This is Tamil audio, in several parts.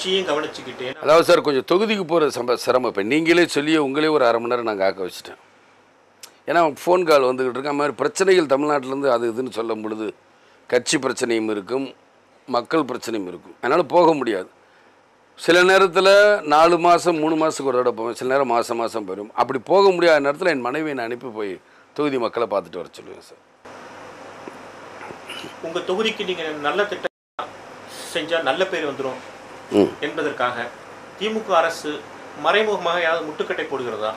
கட்சியும் கவனிச்சுக்கிட்டே அதாவது சார் கொஞ்சம் தொகுதிக்கு போகிற சம்ப சிரமம் இப்போ. நீங்களே சொல்லி உங்களே ஒரு அரை மணி நேரம் நான் காக்க வச்சுட்டேன். ஏன்னா ஃபோன் கால் வந்துக்கிட்டு இருக்கு. அந்த மாதிரி பிரச்சனைகள் தமிழ்நாட்டிலேருந்து அது இதுன்னு சொல்லும் பொழுது கட்சி பிரச்சனையும் இருக்கும் மக்கள் பிரச்சனையும் இருக்கும். அதனால் போக முடியாது. சில நேரத்தில் நாலு மாதம் மூணு மாதத்துக்கு ஒரு தடவை போவேன். சில நேரம் மாதம் மாதம் போயிடும். அப்படி போக முடியாத நேரத்தில் என் மனைவியை நான் அனுப்பி போய் தொகுதி மக்களை பார்த்துட்டு வர சொல்லுவேன் சார். உங்க தொகுதிக்கு நீங்க நல்ல திட்டம் செஞ்சா நல்ல பேர் வந்துடும் என்பதற்காக திமுக அரசு மறைமுகமாக யாராவது முட்டுக்கட்டை போடுகிறதா?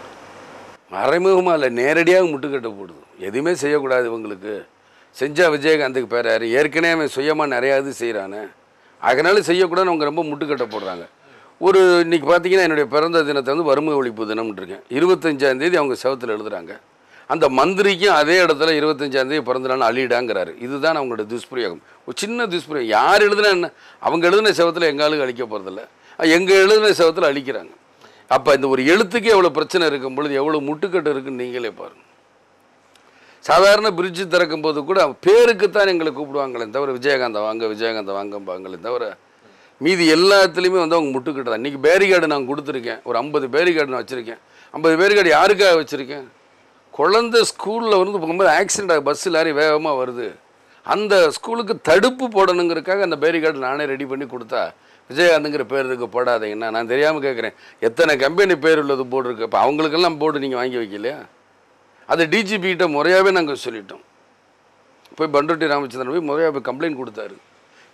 மறைமுகமாக இல்லை நேரடியாக முட்டுக்கட்டை போடுது. எதுவுமே செய்யக்கூடாது இவங்களுக்கு. செஞ்சா விஜயகாந்துக்கு பேர் யார் ஏற்கனவே அவன் சுயமாக நிறையா இது செய்கிறானே அதனால செய்யக்கூடாதுன்னு அவங்க ரொம்ப முட்டுக்கட்டை போடுறாங்க. ஒரு இன்னைக்கு பார்த்தீங்கன்னா என்னுடைய பிறந்த தினத்தை வந்து வறுமை ஒழிப்பு தினம்னு இருக்கேன் இருபத்தஞ்சாம் தேதி அவங்க செவத்தில் எழுதுறாங்க. அந்த மந்திரிக்கும் அதே இடத்துல இருபத்தஞ்சாம் தேதி பிறந்த நாள் அழிடாங்கிறாரு இதுதான் அவங்களோட துஷ்பிரயோகம். ஒரு சின்ன துஷ்பிரயோகம். யார் எழுதுனா என்ன? அவங்க எழுதின செவத்தில் எங்காலும் அழிக்க போகிறதில்ல எங்கள் எழுதின செவத்தில் அழிக்கிறாங்க. அப்போ இந்த ஒரு எழுத்துக்கே எவ்வளோ பிரச்சனை இருக்கும் பொழுது எவ்வளோ முட்டுக்கட்டு இருக்குன்னு நீங்களே பாருங்கள் சாதாரண பிரிட்ஜு திறக்கும் போது கூட பேருக்குத்தான் எங்களை கூப்பிடுவாங்களே தவிர விஜயகாந்தை வாங்க விஜயகாந்தை வாங்கம்பாங்களே தவிர மீதி எல்லாத்துலேயுமே வந்து அவங்க முட்டுக்கிட்டு தான். இன்றைக்கி பேரிகார்டு நான் கொடுத்துருக்கேன். ஒரு ஐம்பது பேரிகார்டு நான் வச்சுருக்கேன். ஐம்பது பேரிகார்டு யாருக்காக வச்சுருக்கேன்? குழந்தை ஸ்கூலில் வந்து போகும்போது ஆக்சிடென்ட் ஆகும் பஸ்ஸு லாரி வேகமாக வருது. அந்த ஸ்கூலுக்கு தடுப்பு போடணுங்கிறதுக்காக அந்த பேரிகார்டு நானே ரெடி பண்ணி கொடுத்தா விஜயகாந்துங்கிற பேர் இருக்கு போடாதீங்கன்னா நான் தெரியாமல் கேட்குறேன் எத்தனை கம்பெனி பேர் உள்ளது போர்டு இருக்குது அப்போ அவங்களுக்கெல்லாம் போர்டு நீங்கள் வாங்கி வைக்கலையா? அது டிஜிபிகிட்ட முறையாகவே நாங்கள் சொல்லிட்டோம். போய் பண்ருட்டி ராமச்சந்திரன் போய் முறையாக போய் கம்ப்ளைண்ட் கொடுத்தாரு.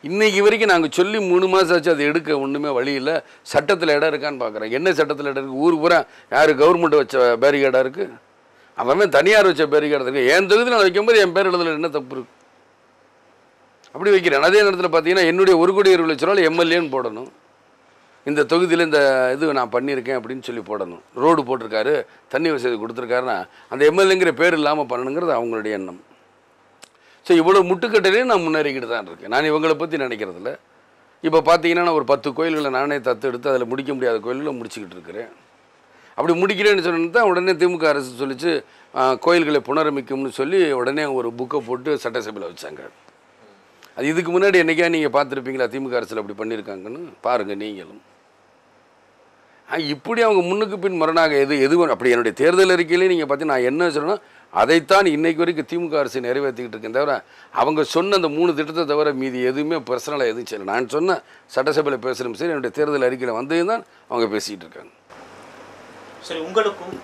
இன்றைக்கி வரைக்கும் நாங்கள் சொல்லி மூணு மாதம் ஆச்சு அதை எடுக்க ஒன்றுமே வழி இல்லை. சட்டத்தில் இடம் இருக்கான்னு பார்க்குறேன் என்ன சட்டத்தில் இடம் இருக்குது ஊர் பூரா யார் கவர்மெண்ட் வச்ச பேரிகார்டாக இருக்குது அவன் தனியார் வச்ச பேரிகார்டு இருக்குது என் தொகுதியில் நான் வைக்கும்போது என் பேர் எழுதல என்ன தப்பு இருக்குது அப்படி வைக்கிறேன். அதே நேரத்தில் பார்த்தீங்கன்னா என்னுடைய ஒரு கோடி இருபது லட்ச ரூபாய் எம்எல்ஏன்னு போடணும். இந்த தொகுதியில் இந்த இது நான் பண்ணியிருக்கேன் அப்படின்னு சொல்லி போடணும். ரோடு போட்டிருக்காரு தண்ணி வசதி கொடுத்துருக்காருன்னா அந்த எம்எல்ஏங்கிற பேர் இல்லாமல் பண்ணணுங்கிறது அவங்களுடைய எண்ணம். ஸோ இவ்வளோ முட்டுக்கட்டையிலையும் நான் முன்னேறிக்கிட்டு தான் இருக்கேன். நான் இவங்களை பற்றி நினைக்கிறதில்ல. இப்போ பார்த்தீங்கன்னா நான் ஒரு பத்து கோயில்களை நானே தத்து எடுத்து அதில் முடிக்க முடியாத கோயில்களை முடிச்சுக்கிட்டு இருக்கிறேன். அப்படி முடிக்கிறேன்னு சொன்னு தான் உடனே திமுக அரசு சொல்லிச்சு கோயில்களை புனரமைக்கும்னு சொல்லி உடனே ஒரு புக்கை போட்டு சட்டசபையில் வச்சாங்க. அது இதுக்கு முன்னாடி என்னைக்கா நீங்கள் பார்த்துருப்பீங்களா? திமுக அரசில் அப்படி பண்ணியிருக்காங்கன்னு பாருங்கள் நீங்களும். இப்படி அவங்க முன்னுக்கு பின் முரணாக எது எது அப்படி என்னுடைய தேர்தல் அறிக்கையிலே நீங்கள் பார்த்து நான் என்ன சொல்லணும் அதைத்தான் இன்றைக்கு வரைக்கும் திமுக அரசு நிறைவேற்றிக்கிட்டு இருக்கேன் தவிர அவங்க சொன்ன அந்த மூணு திட்டத்தை தவிர மீதி எதுவுமே பர்சனலாக எதுவும் செய்யலை. நான் சொன்ன சட்டசபையில் பேசுகிறோம் சரி என்னுடைய தேர்தல் அறிக்கையில் வந்தது தான் அவங்க பேசிக்கிட்டு இருக்காங்க. சரி உங்களுக்கும்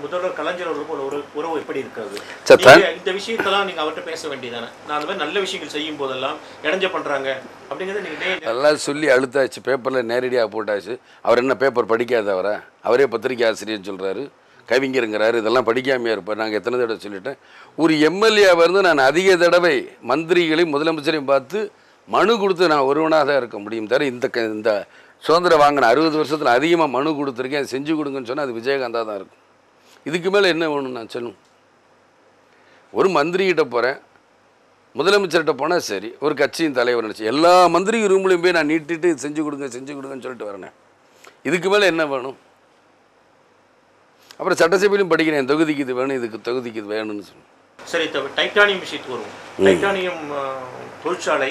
முதல்வர் கலைஞர் அவர்களுக்கும் ஒரு உறவு- எப்படி இருக்கிறது? இந்த விஷயத்தெல்லாம் நீங்க அவர்கிட்ட பேச வேண்டியதானே நான் அந்த மாதிரி நல்ல விஷயங்கள் செய்யும் போதெல்லாம் இடைஞ்ச பண்றாங்க அப்படிங்கறத நீங்க அதெல்லாம் சொல்லி அழுத்தாச்சு. பேப்பரில் நேரடியாக போட்டாச்சு. அவர் என்ன பேப்பர் படிக்காதவரா அவரே? பத்திரிக்கை ஆசிரியர் சொல்கிறாரு கவிஞருங்கிறாரு. இதெல்லாம் படிக்காமையா இருப்பார். நாங்கள் எத்தனை தடவை சொல்லிட்டேன். ஒரு எம்எல்ஏவாக இருந்து நான் அதிக தடவை மந்திரிகளையும் முதலமைச்சரையும் பார்த்து மனு கொடுத்து நான் ஒருவனாக தான் இருக்க முடியும் தவிர இந்த க- இந்த சுதந்திரம் வாங்கின அறுபது வருஷத்தில் அதிகமாக மனு கொடுத்துருக்கேன். அதை செஞ்சு கொடுங்கன்னு சொன்னால் அது விஜயகாந்தா தான் இருக்கும். இதுக்கு மேலே என்ன வேணும் நான் சொல்லும் ஒரு மந்திரிகிட்ட போகிறேன் முதலமைச்சர்கிட்ட போனால் சரி. ஒரு கட்சியின் தலைவர் நினச்சி எல்லா மந்திரி ரூம்லையும் போய் நான் நீட்டிட்டு செஞ்சு கொடுங்க செஞ்சு கொடுங்கன்னு சொல்லிட்டு வரேன். இதுக்கு மேலே என்ன வேணும்? அப்புறம் சட்டசபையிலும் படிக்கிறேன். என் தொகுதிக்கு இது வேணும் இதுக்கு தொகுதிக்கு இது வேணும்னு சொல்லணும் சரி டைட்டானியம் விஷயத்துக்கு வருவோம். டைட்டானியம் தொழிற்சாலை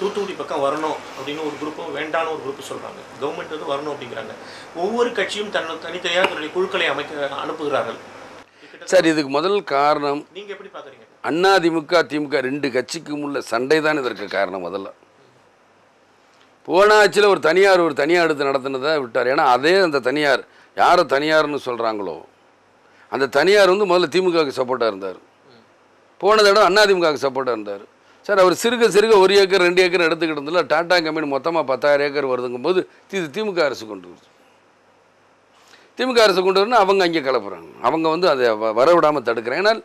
தூத்துக்குடி பக்கம் வரணும் அப்படின்னு ஒரு குரூப்பும் வேண்டான்னு ஒரு குரூப் சொல்றாங்க. கவர்மெண்ட் வந்து வரணும் அப்படிங்கிறாங்க. ஒவ்வொரு கட்சியும் தன் தனித்தனியாக தன்னுடைய குழுக்களை அமைக்க அனுப்புகிறார்கள். சார் இதுக்கு முதல் காரணம் நீங்க எப்படி பாக்குறீங்க? அதிமுக திமுக ரெண்டு கட்சிக்கும் உள்ள சண்டை தான் இதற்கு காரணம் முதல்ல. போன ஆட்சியில் ஒரு தனியார் ஒரு தனியார் எடுத்து நடத்தினதை விட்டார். ஏன்னா அதே அந்த தனியார் யாரை தனியார்னு சொல்கிறாங்களோ அந்த தனியார் வந்து முதல்ல திமுகவுக்கு சப்போர்ட்டாக இருந்தார். போன தடவை அதிமுகவுக்கு சப்போர்ட்டாக இருந்தார். சார் அவர் சிறுக சிறுக ஒரு ஏக்கர் ரெண்டு ஏக்கர் எடுத்துக்கிட்டு இருந்ததில்ல டாடா கம்பெனி மொத்தமாக பத்தாயிரம் ஏக்கர் வருதுங்கும் போது இது திமுக அரசு கொண்டு வருது. திமுக அரசு கொண்டு வரணும் அவங்க அங்கே கலப்புறாங்க அவங்க வந்து அதை வ- வரவிடாமல் தடுக்கிறாங்க. ஏன்னால்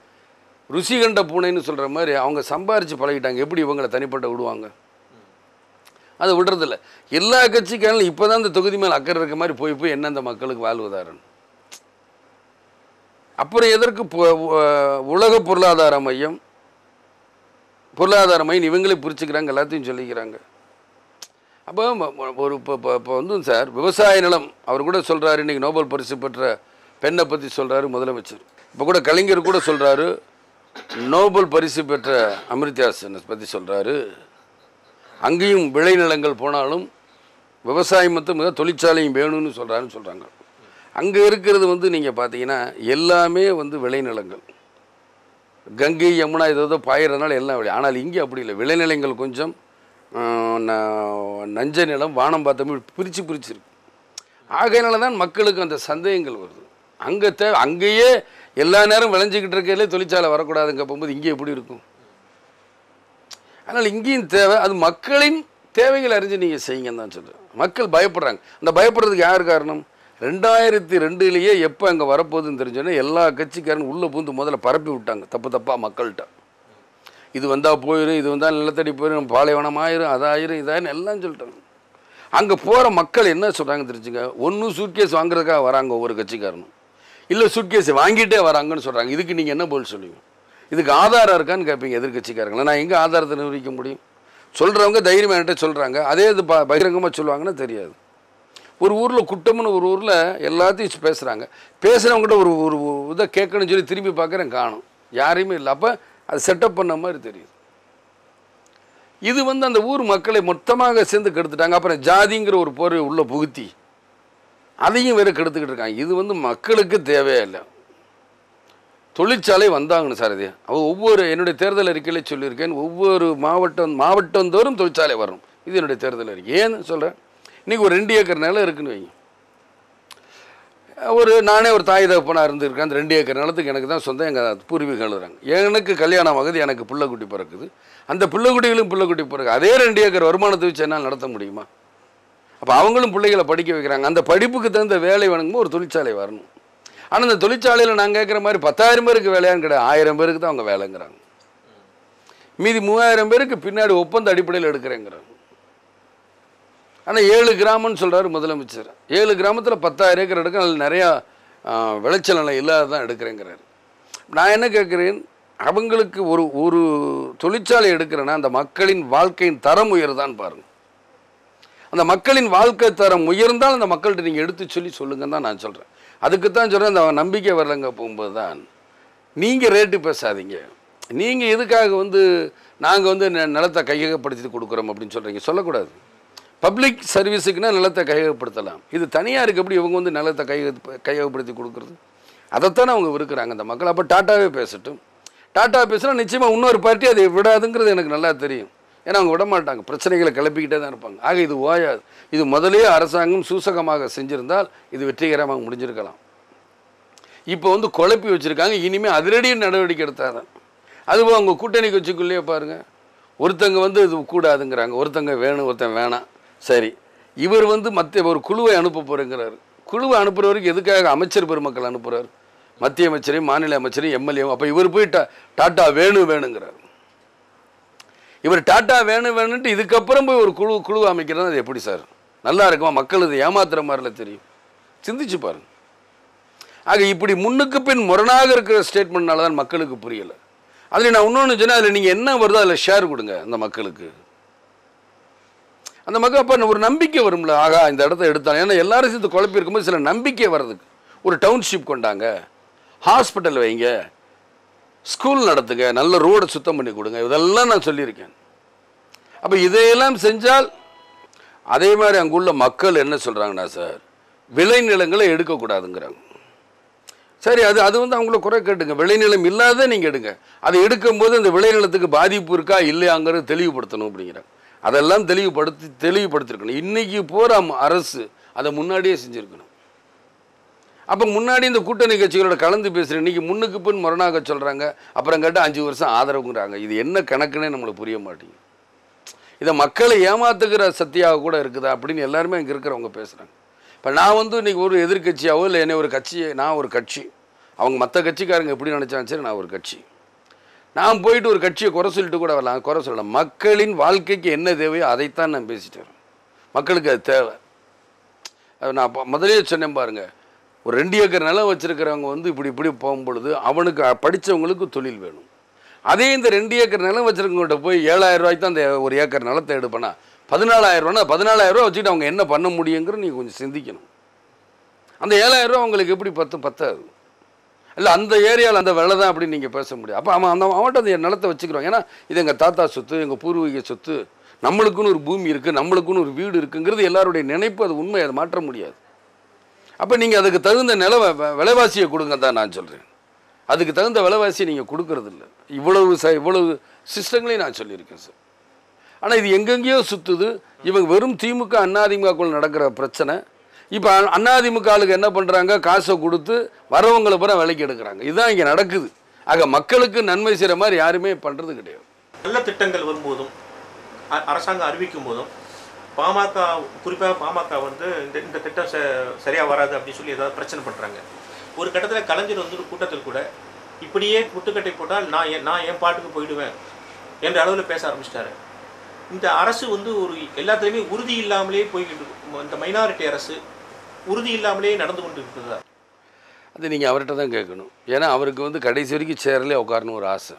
ருசி கண்ட பூனைன்னு சொல்கிற மாதிரி அவங்க சம்பாரித்து பழகிட்டாங்க. எப்படி இவங்களை தனிப்பட்ட விடுவாங்க? அதை விடுறதில்ல. எல்லா கட்சிக்காரங்களும் இப்போ தான் இந்த தொகுதி மேலே அக்கறை இருக்க மாதிரி போய் போய் என்ன அந்த மக்களுக்கு வாழ்வதாரன்? அப்புறம் எதற்கு உலக பொருளாதார மையம்? பொருளாதார மையம் இவங்களே பிரிச்சுக்கிறாங்க எல்லாத்தையும் சொல்லிக்கிறாங்க. அப்போ ஒரு இப்போ இப்போ இப்போ வந்து சார் விவசாய நிலம் அவர் கூட சொல்கிறாரு இன்றைக்கி நோபல் பரிசு பெற்ற பெண்ணை பற்றி சொல்கிறாரு முதலமைச்சர். இப்போ கூட கலைஞர் கூட சொல்கிறாரு நோபல் பரிசு பெற்ற அமிர்தாசனை பற்றி சொல்கிறாரு அங்கேயும் விளைநிலங்கள் போனாலும் விவசாயம் மட்டும் மிக தொழிற்சாலையும் வேணும்னு சொல்கிறாருன்னு சொல்கிறாங்க அங்கே இருக்கிறது வந்து நீங்கள் பார்த்தீங்கன்னா எல்லாமே வந்து விளைநிலங்கள் கங்கை யமுனா இது ஏதோ பாயிறதுனால எல்லாம் விளையும் ஆனால் இங்கே அப்படி இல்லை. விளைநிலங்கள் கொஞ்சம் ந- நஞ்ச நிலம் வானம் பார்த்தமே பிரித்து பிரிச்சிருக்கு. ஆகையினால தான் மக்களுக்கு அந்த சந்தேகங்கள் வருது. அங்கே தே அங்கேயே எல்லா நேரம் விளைஞ்சிக்கிட்டு இருக்கையிலே தொழிற்சாலை வரக்கூடாதுங்க போகும்போது இங்கே எப்படி இருக்கும்? அதனால் இங்கேயும் தேவை. அது மக்களின் தேவைகள் அறிஞ்சு நீங்கள் செய்யுங்கன்னு தான் சொல்கிறேன் மக்கள் பயப்படுறாங்க. அந்த பயப்படுறதுக்கு யார் காரணம்? ரெண்டாயிரத்தி ரெண்டுலேயே எப்போ அங்கே வரப்போகுதுன்னு தெரிஞ்சோன்னே எல்லா கட்சிக்காரனும் உள்ளே பூந்து முதல்ல பரப்பி விட்டாங்க தப்பு தப்பாக மக்கள்கிட்ட. இது வந்தால் போயிடும் இது வந்தால் நிலத்தடி போயிடும் பாலைவனம் ஆயிரும் அதாயிரும் இதாயிரும் எல்லாம் சொல்லிட்டாங்க. அங்கே போகிற மக்கள் என்ன சொல்கிறாங்க தெரிஞ்சுங்க? ஒன்று சூட்கேஸ் வாங்குறதுக்காக வராங்க ஒவ்வொரு கட்சிக்காரனும். இல்லை சூட்கேஸ் வாங்கிட்டே வராங்கன்னு சொல்கிறாங்க இதுக்கு நீங்கள் என்ன பதில் சொல்லுவீங்க? இதுக்கு ஆதாரம் இருக்கான்னு கேட்பீங்க எதிர்கட்சிக்காரங்கள நான் எங்கே ஆதாரத்தை நிர்வகிக்க முடியும்? சொல்கிறவங்க தைரியமாக என்கிட்ட சொல்கிறாங்க அதே இது ப பகிரங்கமாக சொல்லுவாங்கன்னா தெரியாது. ஒரு ஊரில் குட்டம்னு ஒரு ஊரில் எல்லாத்தையும் பேசுகிறாங்க பேசுகிறவங்ககிட்ட ஒரு ஒரு இதை கேட்கணும்னு சொல்லி திரும்பி பார்க்குறேன் காணும். யாரையுமே இல்லை. அப்போ அது செட்டப் பண்ண மாதிரி தெரியும் இது வந்து அந்த ஊர் மக்களை மொத்தமாக சேர்ந்து கெடுத்துட்டாங்க. அப்புறம் ஜாதிங்கிற ஒரு பொருளை உள்ள புகுத்தி அதையும் வேற கெடுத்துக்கிட்டு இருக்காங்க. இது வந்து மக்களுக்கு தேவையே இல்லை. தொழிற்சாலை வந்தாங்கன்னு சார் இது. ஒவ்வொரு என்னுடைய தேர்தல் அறிக்கையில் சொல்லியிருக்கேன். ஒவ்வொரு மாவட்டம் மாவட்டந்தோறும் தொழிற்சாலை வரும். இது என்னுடைய தேர்தல் அறிக்கை. ஏன்னு சொல்கிறேன் இன்றைக்கி ஒரு ரெண்டு ஏக்கர் நிலம் இருக்குன்னு வைங்க. ஒரு நானே ஒரு தாய் தகப்பனாக இருந்திருக்கேன். அந்த ரெண்டு ஏக்கர் நிலத்துக்கு எனக்கு தான் சொந்தம். எங்கள் பூர்வீகம் எழுதுறாங்க. எனக்கு கல்யாணம் ஆகுது எனக்கு பிள்ளைக்குட்டி பிறக்குது. அந்த பிள்ளைக்குட்டிகளும் பிள்ளைக்குட்டி பிறகு அதே ரெண்டு ஏக்கர் வருமானத்தை வச்சு என்னால் நடத்த முடியுமா? அப்போ அவங்களும் பிள்ளைகளை படிக்க வைக்கிறாங்க. அந்த படிப்புக்கு தகுந்த வேலை வேணுங்கும்போது ஒரு தொழிற்சாலை வரணும். ஆனால் இந்த தொழிற்சாலையில் நான் கேட்குற மாதிரி பத்தாயிரம் பேருக்கு வேலையான்னு கிடையாது ஆயிரம் பேருக்கு தான் அவங்க வேலைங்கிறாங்க. மீதி மூவாயிரம் பேருக்கு பின்னாடி ஒப்பந்த அடிப்படையில் எடுக்கிறேங்கிறாங்க. ஆனால் ஏழு கிராமம்னு சொல்கிறாரு முதலமைச்சர். ஏழு கிராமத்தில் பத்தாயிரம் ஏக்கர் எடுக்க அதில் நிறையா விளைச்சல் நிலை இல்லாத தான் எடுக்கிறேங்கிறாரு. நான் என்ன கேட்குறேன்? அவங்களுக்கு ஒரு ஒரு தொழிற்சாலை எடுக்கிறேன்னா அந்த மக்களின் வாழ்க்கையின் தரம் உயருதான்னு பாருங்கள் அந்த மக்களின் வாழ்க்கை தரம் உயர்ந்தால் அந்த மக்கள்கிட்ட நீங்கள் எடுத்து சொல்லி சொல்லுங்கன்னு தான் நான் சொல்கிறேன் அதுக்கு தான் சொல்கிறேன் அந்த நம்பிக்கை வரலங்க போகும்போது தான் நீங்கள் ரேட்டு பேசாதீங்க. நீங்கள் எதுக்காக வந்து நாங்கள் வந்து நிலத்தை கையகப்படுத்தி கொடுக்குறோம் அப்படின்னு சொல்கிறீங்க சொல்லக்கூடாது. பப்ளிக் சர்வீஸுக்குன்னா நிலத்தை கையகப்படுத்தலாம். இது தனியாருக்கு எப்படி இவங்க வந்து நிலத்தை கையக கையகப்படுத்தி கொடுக்குறது? அதைத்தானே அவங்க இருக்கிறாங்க அந்த மக்கள். அப்போ டாட்டாவே பேசட்டும். டாட்டா பேசுனா நிச்சயமாக இன்னொரு பார்ட்டி அதை விடாதுங்கிறது எனக்கு நல்லா தெரியும். ஏன்னா அவங்க விட மாட்டாங்க. பிரச்சனைகளை கிளப்பிக்கிட்டே தான் இருப்பாங்க. ஆக இது ஓயாது. இது முதலே அரசாங்கம் சூசகமாக செஞ்சிருந்தால் இது வெற்றிகரமாக முடிஞ்சிருக்கலாம். இப்போ வந்து குழப்பி வச்சுருக்காங்க. இனிமேல் அதிரடியும் நடவடிக்கை எடுத்தாதான் அதுவும் அவங்க கூட்டணி கட்சிக்குள்ளேயே பாருங்கள் ஒருத்தங்க வந்து இது கூடாதுங்கிறாங்க. ஒருத்தங்க வேணும் ஒருத்தன் வேணாம். சரி. இவர் வந்து மத்திய ஒரு குழுவை அனுப்ப போகிறேங்கிறார் குழுவை அனுப்புகிறவருக்கு எதுக்காக அமைச்சர் பெருமக்கள் அனுப்புகிறார் மத்திய அமைச்சரையும் மாநில அமைச்சரையும் எம்எல்ஏவும். அப்போ இவர் போய் டா டாட்டா வேணும் வேணுங்கிறார். இவர் டாட்டா வேணும் வேணுன்ட்டு இதுக்கப்புறம் போய் ஒரு குழு குழு அமைக்கிறது அது எப்படி சார்? நல்லா இருக்குமா? மக்கள் இது ஏமாத்துற மாதிரில தெரியும். சிந்திச்சு பாருங்க. ஆக இப்படி முன்னுக்கு பின் முரணாக இருக்கிற ஸ்டேட்மெண்ட்னால தான் மக்களுக்கு புரியலை. அதில் நான் இன்னொன்று சொன்னேன் அதில் நீங்கள் என்ன வருதோ அதில் ஷேர் கொடுங்க அந்த மக்களுக்கு. அந்த மக்கள் அப்போ ஒரு நம்பிக்கை வரும்ல. ஆகா இந்த இடத்த எடுத்தாங்க ஏன்னா எல்லாரும் சேர்த்து குழப்பி இருக்கும்போது சில நம்பிக்கை வர்றதுக்கு. ஒரு டவுன்ஷிப் கொண்டாங்க. ஹாஸ்பிட்டல் வைங்க. ஸ்கூல் நடத்துங்க. நல்ல ரோடை சுத்தம் பண்ணி கொடுங்க. இதெல்லாம் நான் சொல்லியிருக்கேன். அப்போ இதையெல்லாம் செஞ்சால் அதே மாதிரி அங்குள்ள மக்கள் என்ன சொல்கிறாங்கன்னா சார் விளைநிலங்களை எடுக்கக்கூடாதுங்கிறாங்க. சரி அது அது வந்து அவங்கள குறை கேட்டுங்க. விளைநிலம் இல்லாத நீங்கள் எடுங்க. அதை எடுக்கும்போது அந்த விளைநிலத்துக்கு பாதிப்பு இருக்கா இல்லையாங்கிறத தெளிவுபடுத்தணும் அப்படிங்கிறாங்க. அதெல்லாம் தெளிவுபடுத்தி தெளிவுபடுத்திருக்கணும். இன்றைக்கி போகிற அரசு அதை முன்னாடியே செஞ்சுருக்கணும். அப்போ முன்னாடி இந்த கூட்டணி கட்சிகளோட கலந்து பேசுகிறேன் இன்றைக்கி முன்னுக்கு பின் மரணாக சொல்கிறாங்க அப்புறம் கேட்டால் அஞ்சு வருஷம் ஆதரவுங்கிறாங்க. இது என்ன கணக்குன்னே நம்மளுக்கு புரிய மாட்டேங்குது. இதை மக்களை ஏமாத்துகிற சக்தியாக கூட இருக்குதா அப்படின்னு எல்லாருமே இங்கே இருக்கிறவங்க பேசுகிறாங்க இப்போ நான் வந்து இன்னைக்கு ஒரு எதிர்க்கட்சியாவோ இல்லை என்னை ஒரு கட்சியை நான் ஒரு கட்சி. அவங்க மற்ற கட்சிக்காரங்க எப்படி நினச்சாலும் சரி நான் ஒரு கட்சி. நான் போயிட்டு ஒரு கட்சியை குறை சொல்லிட்டு கூட வரலாம் குறை சொல்லலாம் மக்களின் வாழ்க்கைக்கு என்ன தேவையோ அதைத்தான் நான் பேசிட்டு வரேன். மக்களுக்கு அது தேவை. அது நான் முதலே சொன்னேன் பாருங்கள் ஒரு ரெண்டு ஏக்கர் நிலம் வச்சுருக்கிறவங்க வந்து இப்படி இப்படி போகும்பொழுது அவனுக்கு படித்தவங்களுக்கு தொழில் வேணும். அதே இந்த ரெண்டு ஏக்கர் நிலம் வச்சுருக்கவங்கள்ட்ட போய் ஏழாயிரம் ரூபாய்க்கு தான் அந்த ஒரு ஏக்கர் நிலத்தை எடுப்பேனா? பதினாலாயிரரூவானா பதினாலாயிரரூவா பதினாலாயிரம் வச்சுட்டு அவங்க என்ன பண்ண முடியுங்கிற நீங்கள் கொஞ்சம் சிந்திக்கணும். அந்த ஏழாயிரரூவா ரூபா அவங்களுக்கு எப்படி பத்து பத்தாது? இல்லை அந்த ஏரியாவில் அந்த விலை தான் அப்படின்னு நீங்கள் பேச முடியும். அப்போ அவன் அந்த அவன்கிட்ட அந்த நிலத்தை வச்சுக்கிறோம். ஏன்னா இது எங்கள் தாத்தா சொத்து எங்கள் பூர்வீக சொத்து. நம்மளுக்குன்னு ஒரு பூமி இருக்குது நம்மளுக்குன்னு ஒரு வீடு இருக்குங்கிறது எல்லாருடைய நினைப்பு. அது உண்மை அதை மாற்ற முடியாது. அப்போ நீங்கள் அதுக்கு தகுந்த நில வ- விலைவாசியை கொடுங்க தான் நான் சொல்கிறேன் அதுக்கு தகுந்த விலைவாசியை நீங்கள் கொடுக்கறதில்ல இவ்வளவு ச இவ்வளவு சிஸ்டங்களையும் நான் சொல்லியிருக்கேன் சார். ஆனால் இது எங்கெங்கேயோ சுற்றுது இவங்க வெறும் திமுக அதிமுகக்குள்ள நடக்கிற பிரச்சனை. இப்போ அண்ணாதிமுக ஆளுக்கு என்ன பண்ணுறாங்க காசை கொடுத்து வரவங்களை பூரா விலைக்கு எடுக்கிறாங்க. இதுதான் இங்கே நடக்குது. ஆக மக்களுக்கு நன்மை செய்கிற மாதிரி யாருமே பண்ணுறது கிடையாது. நல்ல திட்டங்கள் வரும்போதும் அ- அரசாங்கம் அறிவிக்கும் போதும் பாமக குறிப்பாக பாமக வந்து இந்த இந்த திட்டம் ச சரியாக வராது அப்படின்னு சொல்லி ஏதாவது பிரச்சனை பண்ணுறாங்க ஒரு கட்டத்தில் கலைஞர் வந்து கூட்டத்தில் கூட இப்படியே முட்டுக்கட்டை போட்டால் நான் என் நான் என் பாட்டுக்கு போயிடுவேன் என்ற அளவில் பேச ஆரம்பிச்சிட்டாரு. இந்த அரசு வந்து ஒரு எல்லாத்துலேயுமே உறுதி இல்லாமலே போய்கிட்டு இந்த மைனாரிட்டி அரசு உறுதி இல்லாமலேயே நடந்து கொண்டு இருக்குதா அது நீங்கள் அவர்கிட்ட தான் கேட்கணும். ஏன்னா அவருக்கு வந்து கடைசி வரைக்கும் சேரலே உட்காரணும் ஒரு ஆசை.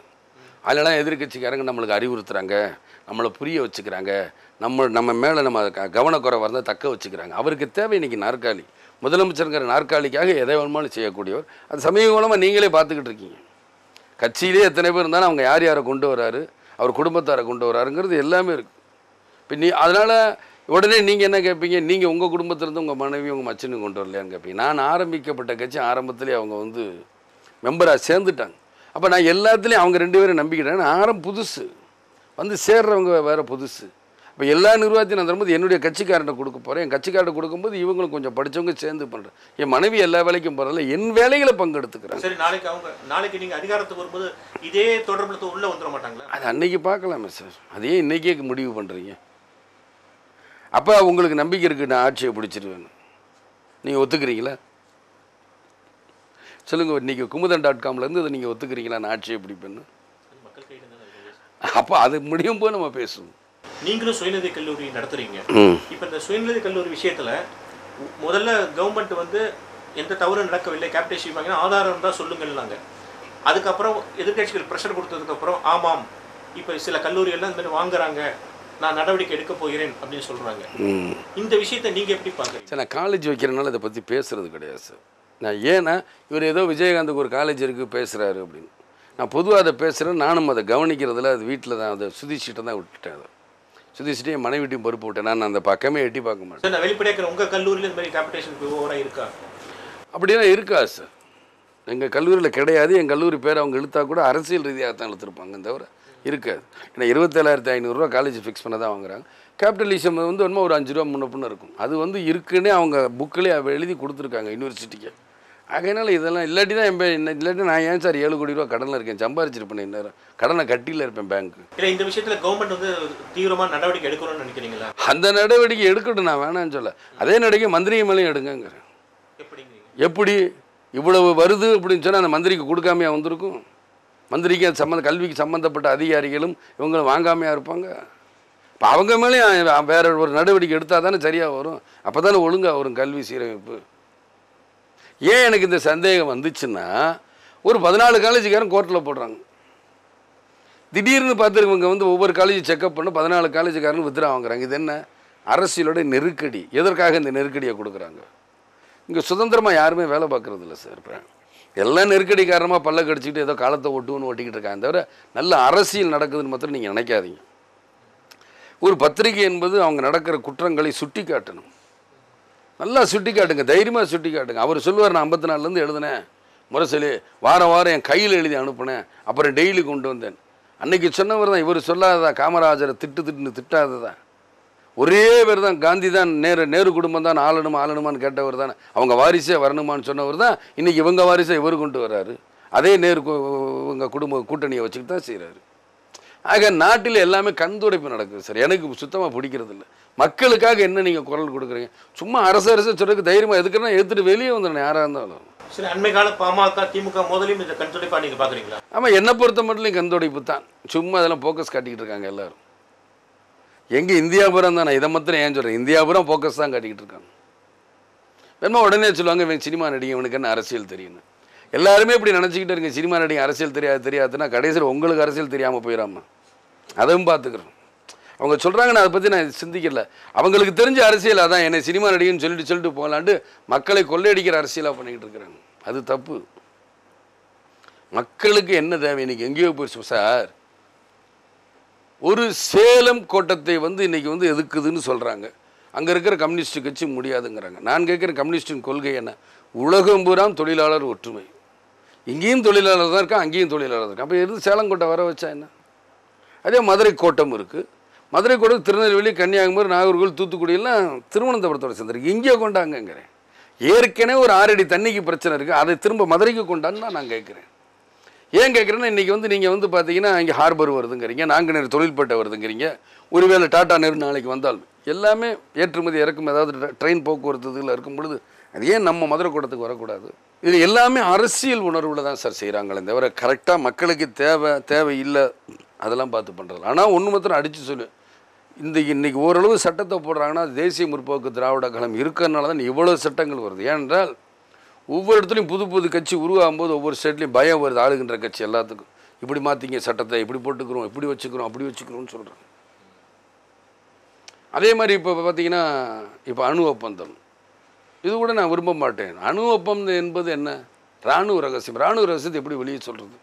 அதெல்லாம் எதிர்க்கட்சிக்காரங்க நம்மளுக்கு அறிவுறுத்துறாங்க. நம்மளை புரிய வச்சுக்கிறாங்க. நம்ம நம்ம மேலே நம்ம க- கவனக்குறைவாக இருந்தால் தக்க வச்சுக்கிறாங்க. அவருக்கு தேவை இன்றைக்கி நாற்காலி. முதலமைச்சருங்கிற நாற்காலிக்காக எதை வேணுமாலும் செய்யக்கூடியவர். அது சமீப காலமாக நீங்களே பார்த்துக்கிட்டு இருக்கீங்க. கட்சியிலே எத்தனை பேர் இருந்தாலும் அவங்க யார் யாரை கொண்டு வராரு? அவர் குடும்பத்தாரை கொண்டு வராருங்கிறது எல்லாமே இருக்குது இப்போ நீ அதனால் உடனே நீங்கள் என்ன கேட்பீங்க நீங்கள் உங்கள் குடும்பத்திலேருந்து உங்கள் மனைவி உங்கள் மச்சனும் கொண்டு வரலையான்னு கேட்பீங்க நான் ஆரம்பிக்கப்பட்ட கட்சி ஆரம்பத்திலே அவங்க வந்து மெம்பராக சேர்ந்துட்டாங்க. அப்போ நான் எல்லாத்துலேயும் அவங்க ரெண்டு பேரும் நம்பிக்கிட்டேன் ஆரம் புதுசு. வந்து சேர்றவங்க வேறு புதுசு. இப்போ எல்லா நிர்வாகத்தையும் நான் தரும்போது என்னுடைய கட்சிக்காரன்ட்ட கொடுக்க போகிறேன் என் கட்சிக்காரர்ட்ட கொடுக்கும்போது இவங்களும் கொஞ்சம் படித்தவங்க சேர்ந்து பண்ணுறேன் என் மனைவி எல்லா வேலைக்கும் போகிறதில்ல என் வேலைகளை பங்கெடுத்துக்கிறாங்க. சரி நாளைக்கு அவங்க நாளைக்கு நீங்கள் அதிகாரத்துக்கு வரும்போது இதே தொடர்புல உள்ளே வந்துட மாட்டாங்களா? அது அன்னைக்கு பார்க்கலாமே சார். அதையே இன்னைக்கே முடிவு பண்ணுறீங்க அப்போ உங்களுக்கு நம்பிக்கை இருக்குது நான் ஆட்சியை பிடிச்சிருவேன்னு. நீங்கள் ஒத்துக்கிறீங்களா? சொல்லுங்கள் இன்னைக்கு குமுதன் டாட் காம்லேருந்து இதை நீங்கள் ஒத்துக்கிறீங்களா நான் ஆட்சியை பிடிப்பேன்னு? அப்போ அது முடியும் போது நம்ம பேசுவோம். நீங்களும் சுயநிதி கல்லூரி நடத்துறீங்க. இப்போ இந்த சுயநிதி கல்லூரி விஷயத்துல முதல்ல கவர்மெண்ட் வந்து எந்த தவறு நடக்கவில்லை. கேபிடேஷன் வாங்கினா ஆதாரம் தான் சொல்லுங்கள்னாங்க அதுக்கப்புறம் எதிர்க்கட்சிகள் ப்ரெஷர் கொடுத்ததுக்கப்புறம் ஆமாம் இப்போ சில கல்லூரியெல்லாம் இந்த மாதிரி வாங்குறாங்க. நான் நடவடிக்கை எடுக்க போகிறேன் அப்படின்னு சொல்றாங்க. ம். இந்த விஷயத்தை நீங்க எப்படி பார்க்குறீங்க? சரி நான் காலேஜ் வைக்கிறனால இதை பற்றி பேசுறது கிடையாது சார். நான் ஏன்னா இவர் ஏதோ விஜயகாந்துக்கு ஒரு காலேஜ் இருக்குது பேசுகிறாரு அப்படின்னு. நான் பொதுவாக அதை பேசுகிறேன் நானும் அதை கவனிக்கிறதில்ல அது வீட்டில் தான் அதை சுதிச்சிட்டு தான் விட்டுட்டேன் அதை. சுதிச்சிட்டு என் மனைவிட்டையும் பொறுப்பு விட்டேன். நான் அந்த பக்கமே எட்டி பார்க்க மாட்டேன். சார் வெளிப்படையாக உங்க கல்லூரியில் இந்த மாதிரி கேபிடேஷன் ஓவராக இருக்கா? அப்படிலாம் இருக்கா சார்? எங்கள் கல்லூரியில் கிடையாது. என் கல்லூரி பேர் அவங்க இழுத்தா கூட அரசியல் ரீதியாக தான் இழுத்துருப்பாங்க தவிர இருக்காது. ஏன்னா இருபத்தேழாயிரத்தி ஐநூறுரூவா காலேஜ் ஃபிக்ஸ் பண்ண தான் வாங்குறாங்க. கேபிட்டலிசம் வந்து ஒன்றும் ஒரு அஞ்சு ரூபா முன்ன பின்ன இருக்கும். அது வந்து இருக்குன்னே அவங்க புக்கிலே எழுதி கொடுத்துருக்காங்க யூனிவர்சிட்டிக்கு அதனால இதெல்லாம் இல்லாட்டி தான் என் இல்லாட்டி நான் ஏன் சார் ஏழு கோடி ரூபா கடனில் இருக்கேன்? சம்பாரிச்சிருப்பேன் இந்நேரம். கடனை கட்டியில் இருப்பேன் பேங்க்கு இல்லை இந்த விஷயத்துல கவர்மெண்ட் வந்து தீவிரமா நடவடிக்கை எடுக்கணும்னு நினைக்கிறீங்களா? அந்த நடவடிக்கை எடுக்கட்டும் நான் வேணான்னு சொல்ல அதே நடவடிக்கை மந்திரி மேலேயும் எடுங்கங்கிறேன். எப்படி? இவ்வளவு வருது அப்படின்னு சொன்னால் அந்த மந்திரிக்கு கொடுக்காமையா வந்திருக்கும்? மந்திரிக்கு அது சம்மந்த கல்விக்கு சம்மந்தப்பட்ட அதிகாரிகளும் இவங்களும் வாங்காமையாக இருப்பாங்க. இப்போ அவங்க மேலேயும் வேற ஒரு நடவடிக்கை எடுத்தால் தானே சரியாக வரும். அப்போ தானே ஒழுங்காக வரும் கல்வி சீரமைப்பு. ஏன் எனக்கு இந்த சந்தேகம் வந்துச்சுன்னா ஒரு பதினாலு காலேஜுக்காரன் கோர்ட்டில் போடுறாங்க. திடீர்னு பார்த்து இவங்க வந்து ஒவ்வொரு காலேஜ் செக்அப் பண்ண பதினாலு காலேஜுக்காரன் வித்ரா வாங்குறாங்க. இது என்ன? அரசியலோட நெருக்கடி. எதற்காக இந்த நெருக்கடியை கொடுக்குறாங்க? இங்கே சுதந்திரமாக யாருமே வேலை பார்க்குறது இல்லை சார் இப்போ எல்லாம் நெருக்கடி காரணமாக பல்ல கடிச்சிக்கிட்டு ஏதோ காலத்தை ஒட்டுன்னு ஓட்டிக்கிட்டு இருக்காங்க. தவிர நல்ல அரசியல் நடக்குதுன்னு மாத்திரம் நீங்கள் நினைக்காதீங்க. ஒரு பத்திரிகை என்பது அவங்க நடக்கிற குற்றங்களை சுட்டி காட்டணும் நல்லா சுட்டி காட்டுங்க தைரியமாக சுட்டி காட்டுங்க அவர் சொல்லுவார் நான் ஐம்பத்தி நாலுலேருந்து எழுதினேன். முரசொலி வாரம் வாரம் என் கையில் எழுதி அனுப்புனேன். அப்புறம் டெய்லி கொண்டு வந்தேன். அன்னைக்கு சொன்னவர் தான் இவர் சொல்லாததா காமராஜரை திட்டு திட்டுன்னு திட்டாததா. ஒரே பேர் தான். காந்தி தான் நேரு. நேரு குடும்பம் தான் ஆளணுமா ஆளணுமான்னு கேட்டவர் தான். அவங்க வாரிசே வரணுமான்னு சொன்னவர் தான். இன்னைக்கு இவங்க வாரிசை இவர் கொண்டு வர்றாரு அதே நேரு இவங்க குடும்ப கூட்டணியை வச்சுக்கிட்டு தான் செய்கிறாரு ஆக நாட்டில் எல்லாமே கண்துடைப்பு நடக்குது சார். எனக்கு சுத்தமாக பிடிக்கிறது இல்லை மக்களுக்காக என்ன நீங்கள் குரல் கொடுக்குறீங்க? சும்மா அரசு அரசு சொல்றதுக்கு தைரியமாக எதுக்குன்னா எடுத்துட்டு வெளியே வந்துடணும் யாராக இருந்தாலும். சரி அண்மை கால பாமக திமுக மோதலையும் இந்த கண்துடைப்பா நீங்க பாக்குறீங்களா? ஆமாம் என்னை பொறுத்த மட்டும் கண்துடைப்பு தான். சும்மா அதெல்லாம் ஃபோக்கஸ் காட்டிக்கிட்டு இருக்காங்க எல்லாரும். எங்கே இந்தியாபுரம் தான்? நான் இதை மாத்திரம் ஏன் சொல்கிறேன் இந்தியாபுரம் ஃபோக்கஸ் தான் காட்டிக்கிட்டு இருக்காங்க. வேணுமா உடனே சொல்லுவாங்க இவன் சினிமா நடிகை இவனுக்கு என்ன அரசியல் தெரியும்னு. எல்லாருமே இப்படி நினச்சிக்கிட்டு இருங்க சினிமா நடிகை அரசியல் தெரியாது தெரியாதுன்னா கடைசியில் உங்களுக்கு அரசியல் தெரியாமல் போயிடாம. அதுவும் பார்த்துக்கிறோம். அவங்க சொல்கிறாங்க நான் அதை பற்றி நான் சிந்திக்கல. அவங்களுக்கு தெரிஞ்ச அரசியல் அதான். என்னை சினிமா நடிகைன்னு சொல்லிட்டு சொல்லிட்டு போகலான்ட்டு மக்களை கொள்ளையடிக்கிற அரசியலாக பண்ணிக்கிட்டு இருக்கிறாங்க. அது தப்பு. மக்களுக்கு என்ன தேவை? இன்றைக்கி எங்கேயோ போயிடுச்சு சார். ஒரு சேலம் கோட்டத்தை வந்து இன்றைக்கி வந்து எதுக்குதுன்னு சொல்கிறாங்க அங்கே இருக்கிற கம்யூனிஸ்ட் கட்சி முடியாதுங்கிறாங்க. நான் கேட்குற கம்யூனிஸ்டின் கொள்கை என்ன? உலகம் பூராம் தொழிலாளர் ஒற்றுமை. இங்கேயும் தொழிலாளர் தான் இருக்கான் அங்கேயும் தொழிலாளர் தான் இருக்கா அப்போ எது சேலங்கோட்டை வர வச்சா என்ன? அதே மதுரை கோட்டம் இருக்குது மதுரை கோட்டம் திருநெல்வேலி கன்னியாகுமரி நாகர்கோவில் தூத்துக்குடியெல்லாம் திருவனந்தபுரத்தோட சேர்ந்துருக்கு. இங்கே கொண்டாங்கங்கிறேன். ஏற்கனவே ஒரு ஆறடி தண்ணிக்கு பிரச்சனை இருக்குது அதை திரும்ப மதுரைக்கு கொண்டான்னு நான் கேட்குறேன். ஏன் கேட்குறேன்னா இன்றைக்கி வந்து நீங்கள் வந்து பார்த்தீங்கன்னா இங்கே ஹார்பர் வருதுங்கிறீங்க நாங்குநேர் தொழில்பேட்டை வருதுங்கிறீங்க. ஒருவேளை டாட்டா நேரு நாளைக்கு வந்தால் எல்லாமே ஏற்றுமதி இறக்கும் ஏதாவது ட்ரெயின் போக்குவரத்து இதில் இருக்கும் பொழுது அது ஏன் நம்ம மதுரை கூட்டத்துக்கு வரக்கூடாது? இது எல்லாமே அரசியல் உணர்வில் தான் சார் செய்கிறாங்களே தவிர கரெக்டாக மக்களுக்கு தேவை தேவை இல்லை அதெல்லாம் பார்த்து பண்ணுறது ஆனால் ஒன்று மாத்திரம் அடித்து சொல்லு. இந்த இன்றைக்கி ஓரளவு சட்டத்தை போடுறாங்கன்னா தேசிய முற்போக்கு திராவிட கழகம் இருக்கிறதுனால தான் இவ்வளோ சட்டங்கள் வருது. ஏனென்றால் ஒவ்வொரு இடத்துலையும் புது புது கட்சி உருவாகும் போது ஒவ்வொரு ஸ்டேட்லையும் பயம் வருது. ஆளுகின்ற கட்சி எல்லாத்துக்கும். இப்படி மாற்றிங்க சட்டத்தை இப்படி போட்டுக்கிறோம் இப்படி வச்சுக்கிறோம் அப்படி வச்சுக்கிறோம்னு சொல்கிறாங்க அதே மாதிரி இப்போ பார்த்தீங்கன்னா இப்போ அணு ஒப்பந்தம். இது கூட நான் விரும்ப மாட்டேன். அணு ஒப்பந்தம் என்பது என்ன? இராணுவ ரகசியம். இராணுவ ரகசியத்தை எப்படி வெளியே சொல்கிறது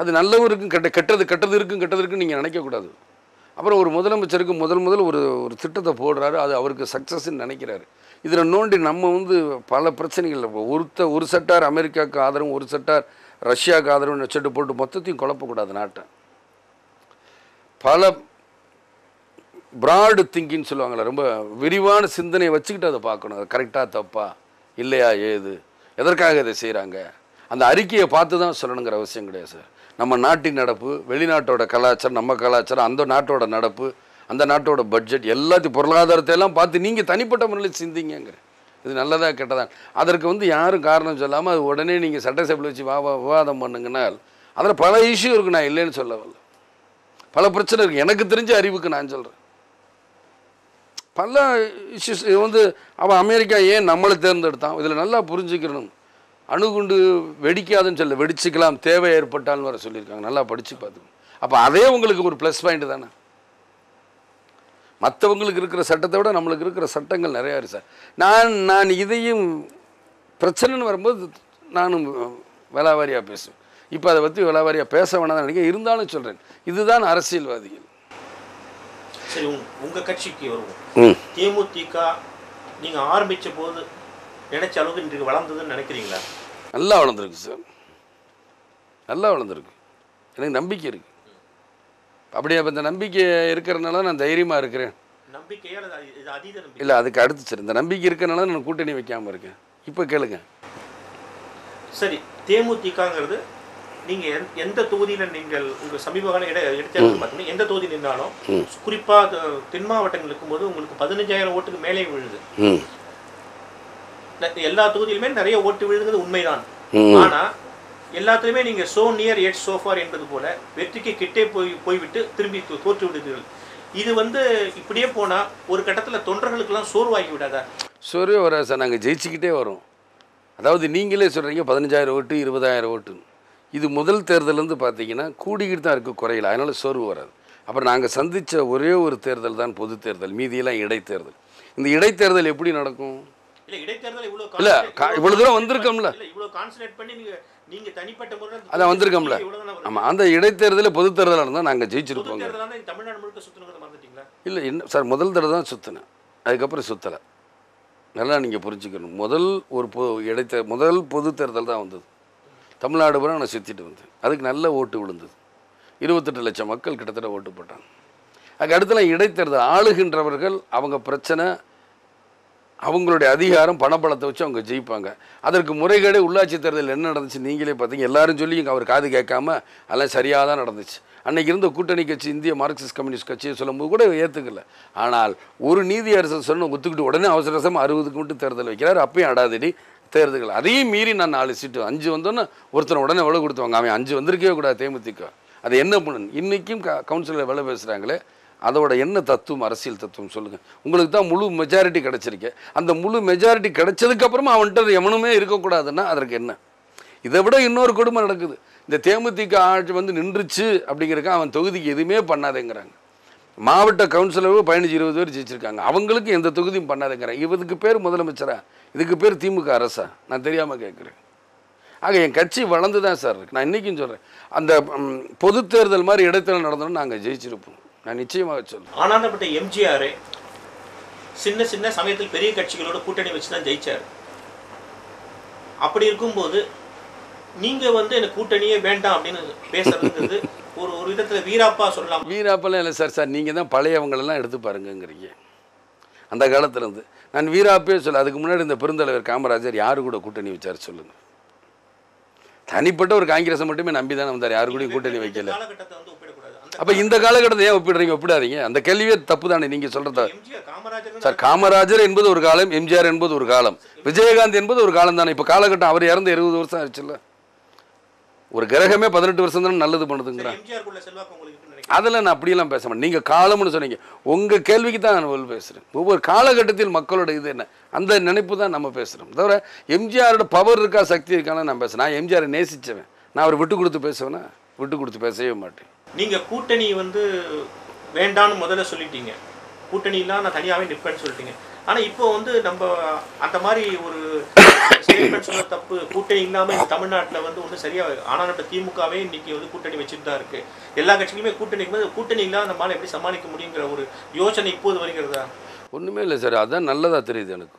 அது நல்லவும் இருக்கும் கெட்ட கெட்டது கெட்டது இருக்கும் கெட்டது இருக்குன்னு நீங்கள் நினைக்கக்கூடாது அப்புறம் ஒரு முதலமைச்சருக்கு முதல் முதல் ஒரு ஒரு திட்டத்தை போடுறாரு. அது அவருக்கு சக்ஸஸ்ன்னு நினைக்கிறாரு. இதில் நோண்டி நம்ம வந்து பல பிரச்சனைகள் ஒருத்த ஒரு செட்டார் அமெரிக்காவுக்கு ஆதரவும் ஒரு செட்டார் ரஷ்யாவுக்கு ஆதரவும் வச்சுட்டு போட்டு மொத்தத்தையும் குழப்பக்கூடாது நாட்டை. பல ப்ராடு திங்கின்னு சொல்லுவாங்கள்ல ரொம்ப விரிவான சிந்தனையை வச்சுக்கிட்டு அதை பார்க்கணும். அது கரெக்டாக தப்பா இல்லையா ஏது? எதற்காக இதை செய்கிறாங்க அந்த அறிக்கையை பார்த்து தான் சொல்லணுங்கிற அவசியம் கிடையாது சார். நம்ம நாட்டின் நடப்பு வெளிநாட்டோட கலாச்சாரம் நம்ம கலாச்சாரம் அந்த நாட்டோட நடப்பு அந்த நாட்டோட பட்ஜெட் எல்லாத்தையும் பொருளாதாரத்தை எல்லாம் பார்த்து நீங்கள் தனிப்பட்ட முறையில் சிந்திங்கங்கிற. இது நல்லதா கெட்டதா? அதற்கு வந்து யாரும் காரணம் சொல்லாமல் அது உடனே நீங்கள் சட்டசபையில் வச்சு வா விவாதம் பண்ணுங்கனால் அதில் பல இஷ்யூ இருக்குது நான் இல்லைன்னு சொல்ல வரல. பல பிரச்சனை இருக்குது எனக்கு தெரிஞ்ச அறிவுக்கு நான் சொல்கிறேன் பல இஷ்யூஸ் வந்து அவன் அமெரிக்கா ஏன் நம்மளை தேர்ந்தெடுத்தான்? இதில் நல்லா புரிஞ்சுக்கணும். அணுகுண்டு வெடிக்காதுன்னு சொல்ல வெடிச்சுக்கலாம் தேவை ஏற்பட்டால்னு வர சொல்லியிருக்காங்க. நல்லா படித்து பார்த்துக்கணும். அப்போ அதே உங்களுக்கு ஒரு ப்ளஸ் பாயிண்ட் தானே? மற்றவங்களுக்கு இருக்கிற சட்டத்தை விட நம்மளுக்கு இருக்கிற சட்டங்கள் நிறையா இருக்கு சார். நான் நான் இதையும் பிரச்சனைன்னு வரும்போது நானும் விலாவாரியாக பேசுவேன். இப்போ அதை பற்றி விலாவாரியாக பேச வேணாம் நினைக்கிறேன். இருந்தாலும் சொல்கிறேன் இதுதான் அரசியல்வாதிகள். சரி உங்க உங்க கட்சிக்கு வருவோம். தேமுதிக நீங்க ஆரம்பிச்ச போது நினைச்ச அளவுக்கு இன்றைக்கு வளர்ந்ததுன்னு நினைக்கிறீங்களா? நல்லா வளர்ந்துருக்கு சார். நல்லா வளர்ந்துருக்கு. எனக்கு நம்பிக்கை இருக்குது அப்படியே அப்ப இந்த நம்பிக்கை இருக்கிறனால நான் தைரியமாக இருக்கிறேன். இல்லை அதுக்கு அடுத்து சார் இந்த நம்பிக்கை இருக்கிறனால நான் கூட்டணி வைக்காமல் இருக்கேன். இப்போ கேளுங்க. சரி தேமுதிகங்கிறது நீங்க எந்த- தொகுதியில நீங்கள் உங்க சமீப கால இட இடைத்தேர்தல் பார்த்தீங்கன்னா எந்த தொகுதி நின்றாலும் குறிப்பா அது தென் மாவட்டங்கள் இருக்கும்போது உங்களுக்கு பதினஞ்சாயிரம் ஓட்டுக்கு மேலே விழுது. எல்லா தொகுதியிலுமே நிறைய ஓட்டு விழுகிறது உண்மைதான். ம். எல்லாத்துலயுமே நீங்க சோ நியர் எட் சோஃபார் என்பது போல வெற்றிக்கு கிட்டே போய் போய்விட்டு திரும்பி தோற்று விடுகிறீர்கள் இது வந்து இப்படியே போனா ஒரு கட்டத்துல தொண்டர்களுக்கெல்லாம் சோர்வாகி விடாதா? சோர்வே வராது சார். நாங்கள் ஜெயிச்சுக்கிட்டே வரோம். அதாவது நீங்களே சொல்கிறீங்க பதினஞ்சாயிரம் ஓட்டு இருபதாயிரம் ஓட்டுன்னு இது முதல் தேர்தலேருந்து பார்த்தீங்கன்னா கூடிக்கிட்டு தான் இருக்குது குறையில. அதனால் சோர்வு வராது. அப்புறம் நாங்கள் சந்தித்த ஒரே ஒரு தேர்தல் தான் பொது தேர்தல் மீதியெல்லாம் இடைத்தேர்தல். இந்த இடைத்தேர்தல் எப்படி நடக்கும்? இல்ல இடைத்தேர்தல் இவ்வளவு இல்ல, இவ்வளவு தூரம் வந்திருக்கோம்ல. இல்ல இவ்வளவு கான்சன்ட்ரேட் பண்ணி நீங்க நீங்க தனிப்பட்ட முறையில் அதான் வந்திருக்கோம்ல. ஆமாம் அந்த இடைத்தேர்தலில் பொது தேர்தலாக இருந்தால் நாங்கள் ஜெயிச்சிருப்போங்க. தேர்தலான தமிழ்நாடு முழுக்க மறந்துட்டீங்களா? இல்லை இன்னும் சார் முதல் தடவை தான் சுற்றினேன் அதுக்கப்புறம் சுற்றலை நல்லா நீங்கள் புரிஞ்சுக்கணும். முதல் ஒரு பொ இடைத்தே முதல் பொது தேர்தல் தான் வந்தது. தமிழ்நாடு பூரா நான் சுற்றிட்டு வந்தேன். அதுக்கு நல்ல ஓட்டு விழுந்தது. இருபத்தெட்டு லட்சம் மக்கள் கிட்டத்தட்ட ஓட்டு போட்டாங்க. அதுக்கு அடுத்தலாம் இடைத்தேர்தல் ஆளுகின்றவர்கள் அவங்க பிரச்சனை அவங்களுடைய அதிகாரம் பணப்பலத்தை வச்சு அவங்க ஜெயிப்பாங்க. அதற்கு முறைகேடு உள்ளாட்சி தேர்தல் என்ன நடந்துச்சு? நீங்களே பார்த்தீங்க எல்லாரும் சொல்லி அவர் காது கேட்காம அதெல்லாம் சரியாக தான் நடந்துச்சு. அன்றைக்கி இருந்த கூட்டணி கட்சி இந்திய மார்க்சிஸ்ட் கம்யூனிஸ்ட் கட்சியை சொல்லும்போது கூட ஏற்றுக்கல ஆனால் ஒரு நீதி அரசு சொன்ன ஒத்துக்கிட்டு உடனே அவசர அவசரமாக அறுபதுக்கு மட்டும் தேர்தல் வைக்கிறார். அப்பயும் அடாதடி தேர்தல்கள். அதையும் மீறி நான் நாலு சீட்டு அஞ்சு வந்தோன்னே ஒருத்தனை உடனே விலை கொடுத்துவாங்க? அவன் அஞ்சு வந்திருக்கவே கூடாது தேமுதிக. அது என்ன பண்ணணும் இன்றைக்கும் க கவுன்சிலில் விலை பேசுகிறாங்களே அதோட என்ன தத்துவம் அரசியல் தத்துவம் சொல்லுங்கள் உங்களுக்கு தான் முழு மெஜாரிட்டி கிடச்சிருக்கு. அந்த முழு மெஜாரிட்டி கிடைச்சதுக்கப்புறமா அவன்கிட்ட எவனுமே இருக்கக்கூடாதுன்னா அதற்கு என்ன? இதை விட இன்னொரு கொடுமை நடக்குது. இந்த தேமுதிக ஆட்சி வந்து நின்றுச்சு அப்படிங்கிறக்க அவன் தொகுதிக்கு எதுவுமே பண்ணாதேங்கிறாங்க. மாவட்ட கவுன்சிலரும் பதினஞ்சு இருபது பேர் ஜெயிச்சிருக்காங்க. அவங்களுக்கு எந்த தொகுதியும் பண்ணாதேங்கிறாங்க. இவதுக்கு பேர் முதலமைச்சரா? இதுக்கு பேர் திமுக அரசா? நான் தெரியாமல் கேட்குறேன். ஆக என் கட்சி வளர்ந்து தான் சார் இருக்கு. நான் இன்றைக்கும் சொல்கிறேன் அந்த பொது தேர்தல் மாதிரி இடைத்தேர்தல் நடந்தோம்னா நாங்கள் ஜெயிச்சிருப்போம். நான் நிச்சயமாக சொல்லுவேன் ஆனாந்தப்பட்ட எம்ஜிஆர் சின்ன சின்ன சமயத்தில் பெரிய கட்சிகளோட கூட்டணி வச்சு தான் ஜெயிச்சார். அப்படி இருக்கும்போது நீங்க வந்து எனக்கு கூட்டணியே வேண்டாம் அப்படின்னு பேசுறதுங்கிறது ஒரு ஒரு விதத்துல வீராப்பா சொல்லலாம். வீராப்பெல்லாம் இல்லை சார் சார் நீங்கள் தான் பழையவங்களெல்லாம் எடுத்து பாருங்கங்கிறீங்க. அந்த காலத்துலேருந்து நான் வீராப்பே சொல்ல அதுக்கு முன்னாடி இந்த பெருந்தலைவர் காமராஜர் யாரு கூட கூட்டணி வச்சார் சொல்லுங்க. தனிப்பட்ட ஒரு காங்கிரஸை மட்டுமே நம்பி தானே வந்தார் யாரு கூடயும் கூட்டணி வைக்கல. அப்போ இந்த காலகட்டத்தை ஏன் ஒப்பிடுறீங்க? ஒப்பிடாதீங்க. அந்த கேள்வியே தப்பு தானே நீங்கள் சொல்கிறத சார் காமராஜர் என்பது ஒரு காலம் எம்ஜிஆர் என்பது ஒரு காலம். விஜயகாந்த் என்பது ஒரு காலம் தானே. இப்போ காலகட்டம் அவர் இறந்து இருபது வருஷம் ஆச்சுல்ல ஒரு கிரகமே பதினெட்டு வருஷம் தானே நல்லது பண்ணுதுங்கிறான் அதில் நான் அப்படியெல்லாம் பேச மாட்டேன். நீங்கள் காலம்னு சொன்னீங்க. உங்கள் கேள்விக்கு தான் நான் பதில் பேசுகிறேன் ஒவ்வொரு காலகட்டத்தில் மக்களோட இது என்ன? அந்த நினைப்பு தான் நம்ம பேசுகிறோம் தவிர எம்ஜிஆரோட பவர் இருக்கா சக்தி இருக்கான்னு நான் பேசுகிறேன் நான் எம்ஜிஆரை நேசிச்சவன். நான் அவர் விட்டு கொடுத்து பேசுவேனா? விட்டு கொடுத்து பேசவே மாட்டேன். நீங்கள் கூட்டணி வந்து வேண்டான்னு முதல்ல சொல்லிட்டீங்க. கூட்டணி நான் தனியாகவே நிற்பேன்னு சொல்லிட்டீங்க. ஆனால் இப்போ வந்து நம்ம அந்த மாதிரி ஒரு ஸ்டேட்மெண்ட் சொல்ல தப்பு கூட்டணி இல்லாமல் இந்த தமிழ்நாட்டில் வந்து ஒன்றும் சரியாக ஆனால் நம்ம திமுகவே இன்றைக்கி வந்து கூட்டணி வச்சுட்டு தான் இருக்குது எல்லா கட்சிகளுமே கூட்டணி போது கூட்டணி இல்லாமல் நம்மளால் எப்படி சமாளிக்க முடியுங்கிற ஒரு யோசனை இப்போது வருகிறதா? ஒன்றுமே இல்லை சார். அதான் நல்லதாக தெரியுது எனக்கு.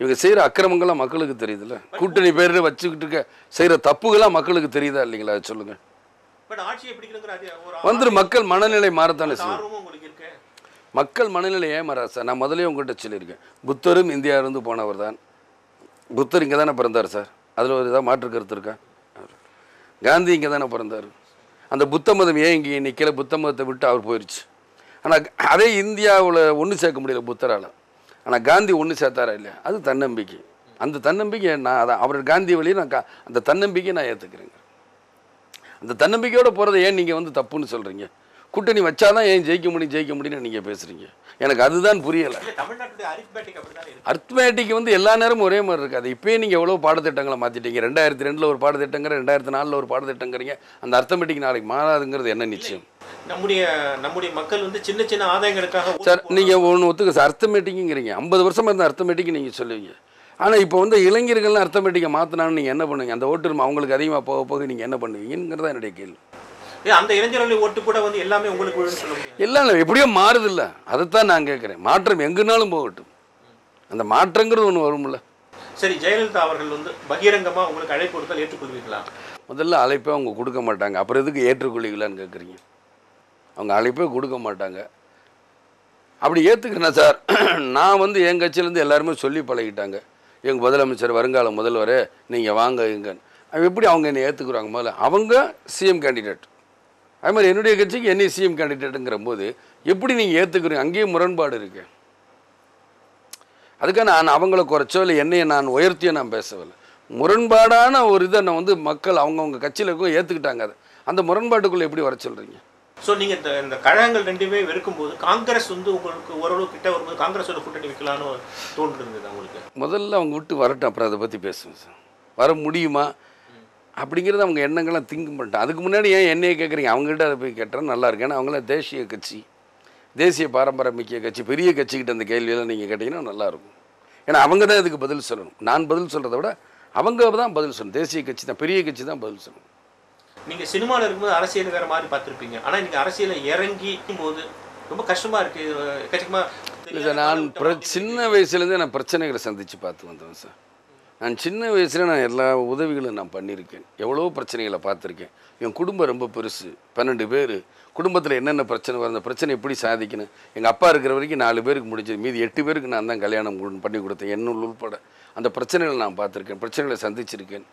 இவங்க செய்கிற அக்கிரமங்கள்லாம் மக்களுக்கு தெரியுதுல்ல. கூட்டணி பேர் வச்சுக்கிட்டு இருக்க செய்கிற தப்புகளாம் மக்களுக்கு தெரியுதா இல்லைங்களா? சொல்லுங்கள் வந்துரு மக்கள் மனநிலை மாறத்தானே செய்யும். இருக்கு. மக்கள் மனநிலை ஏமாறா சார். நான் முதலே உங்கள்கிட்ட சொல்லியிருக்கேன். புத்தரும் இந்தியாவிலிருந்து போனவர் தான். புத்தர் இங்கே தானே பிறந்தார் சார். அதில் ஒரு இதாக மாற்று கருத்து இருக்கா? காந்தி இங்கே தானே பிறந்தார். அந்த புத்த மதம் ஏன் இங்கே நிற்கல புத்த மதத்தை விட்டு அவர் போயிடுச்சு ஆனால் அதே இந்தியாவில் ஒன்று சேர்க்க முடியல புத்தரால். ஆனால் காந்தி ஒன்று சேர்த்தாரா இல்லையா? அது தன்னம்பிக்கை. அந்த தன்னம்பிக்கை நான் அதான் அவர் காந்தி வழியை நான் அந்த தன்னம்பிக்கையை நான் ஏற்றுக்கிறேங்க அந்த தன்னம்பிக்கையோட போகிறத ஏன் நீங்கள் வந்து தப்புன்னு சொல்கிறீங்க கூட்டணி வச்சாதான் ஏன் ஜெயிக்க முடியும் ஜெயிக்க முடியும்னு நீங்கள் பேசுகிறீங்க எனக்கு அதுதான் புரியலை. அரித்மேட்டிக் வந்து எல்லா நேரமும் ஒரே மாதிரி இருக்காது. இப்போயே நீங்கள் எவ்வளோ பாடத்திட்டங்களை மாற்றிட்டீங்க ரெண்டாயிரத்தி ரெண்டில் ஒரு பாடத்திட்டங்கிற ரெண்டாயிரத்தி நாலில் ஒரு பாடத்திட்டங்கிறீங்க. அந்த அர்த்தமெட்டிக் நாளைக்கு மாறாதுங்கிறது என்ன நிச்சயம்? நம்முடைய நம்முடைய மக்கள் வந்து சின்ன சின்ன ஆதாயங்களுக்காக சார் நீங்கள் ஒன்று ஒத்துக்க சார் அர்த்தமேட்டிக்குங்கிறீங்க ஐம்பது வருஷமா இருந்த அர்த்தமேட்டிக் நீங்கள் சொல்லுவீங்க. ஆனால் இப்போ வந்து இளைஞர்கள்லாம் அர்த்தமேட்டிக்கை மாற்றினான்னு நீங்கள் என்ன பண்ணுவீங்க? அந்த ஓட்டு அவங்களுக்கு அதிகமாக போக போக நீங்கள் என்ன பண்ணுவீங்கிறது என்னுடைய கேள்வி. அந்த இளைஞர்களுடைய ஓட்டு கூட வந்து எல்லாமே உங்களுக்கு எல்லாம் இல்லை எப்படியோ மாறுதில்ல. அதைத்தான் நான் கேட்குறேன் மாற்றம் எங்குனாலும் போகட்டும். அந்த மாற்றங்கிறது ஒன்று வரும்ல. சரி ஜெயலலிதா அவர்கள் வந்து பகிரங்கமா உங்களுக்கு அழைப்பு கொடுத்தால் ஏற்றுக்கொள்வீங்களா முதல்ல அழைப்பே அவங்க கொடுக்க மாட்டாங்க. அப்புறம் எதுக்கு ஏற்றுக்கொள்ளிக்கலான்னு கேட்குறீங்க அவங்க அழைப்பே கொடுக்க மாட்டாங்க. அப்படி ஏற்றுக்கிறேன் சார். நான் வந்து என் கட்சியிலேருந்து எல்லாருமே சொல்லி பழகிட்டாங்க. எங்கள் முதலமைச்சர் வருங்கால முதல்வர் நீங்கள் வாங்க எங்கன்னு எப்படி அவங்க என்னை ஏற்றுக்குறாங்க முதல்ல? அவங்க சிஎம் கேண்டிடேட் அது மாதிரி என்னுடைய கட்சிக்கு என்னை சிஎம் கேண்டிடேட்டுங்கிற போது எப்படி நீங்கள் ஏற்றுக்குறீங்க அங்கேயும் முரண்பாடு இருக்குது அதுக்காக நான் அவங்கள குறைச்சோ இல்லை என்னையை நான் உயர்த்தியோ நான் பேசவில்லை. முரண்பாடான ஒரு இதை நான் வந்து மக்கள் அவங்கவுங்க கட்சியில் இருக்கும் ஏற்றுக்கிட்டாங்க அதை. அந்த முரண்பாட்டுக்குள்ளே எப்படி வர சொல்கிறீங்க ஸோ நீங்கள் இந்த இந்த கழகங்கள் ரெண்டுமே வெறுக்கும்போது காங்கிரஸ் வந்து உங்களுக்கு ஓரளவு கிட்ட வரும்போது காங்கிரஸோட கூட்டணி வைக்கலான்னு தோன்றுறது உங்களுக்கு முதல்ல அவங்க விட்டு வரட்டும் அப்புறம் அதை பற்றி பேசுவோம் சார். வர முடியுமா? அப்படிங்கிறது அவங்க எண்ணங்கள்லாம் திங்க் பண்ணிட்டேன் அதுக்கு முன்னாடி ஏன் என்னையை கேட்குறீங்க அவங்ககிட்ட அதை போய் கேட்டால் நல்லா இருக்கு. ஏன்னா அவங்களாம் தேசிய கட்சி தேசிய பாரம்பரிய கட்சி பெரிய கட்சிக்கிட்ட அந்த கேள்வியெல்லாம் நீங்கள் கேட்டிங்கன்னா நல்லாயிருக்கும் ஏன்னா அவங்க தான் இதுக்கு பதில் சொல்லணும். நான் பதில் சொல்கிறத விட அவங்க தான் பதில் சொல்லணும். தேசிய கட்சி தான் பெரிய கட்சி தான் பதில் சொல்லணும். நீங்கள் சினிமாவில் இருக்கும்போது அரசியல் வேறு மாதிரி பார்த்துருப்பீங்க. ஆனால் நீங்கள் அரசியலில் இறங்கி போது ரொம்ப கஷ்டமாக இருக்கு. கஷ்டமாக இல்லை சார் நான் பிர சின்ன வயசுலேருந்தே நான் பிரச்சனைகளை சந்தித்து பார்த்து வந்தேன் சார். நான் சின்ன வயசில் நான் எல்லா உதவிகளும் நான் பண்ணியிருக்கேன். எவ்வளோ பிரச்சனைகளை பார்த்துருக்கேன். என் குடும்பம் ரொம்ப பெருசு. பன்னெண்டு பேர். குடும்பத்தில் என்னென்ன பிரச்சனை வரும் அந்த பிரச்சனை எப்படி சாதிக்கணும்? எங்கள் அப்பா இருக்கிற வரைக்கும் நாலு பேருக்கு முடிஞ்சது. மீதி எட்டு பேருக்கு நான் தான் கல்யாணம் பண்ணி கொடுத்தேன். என்னுள் உள்பட. அந்த பிரச்சனைகளை நான் பார்த்துருக்கேன். பிரச்சனைகளை சந்திச்சிருக்கேன்.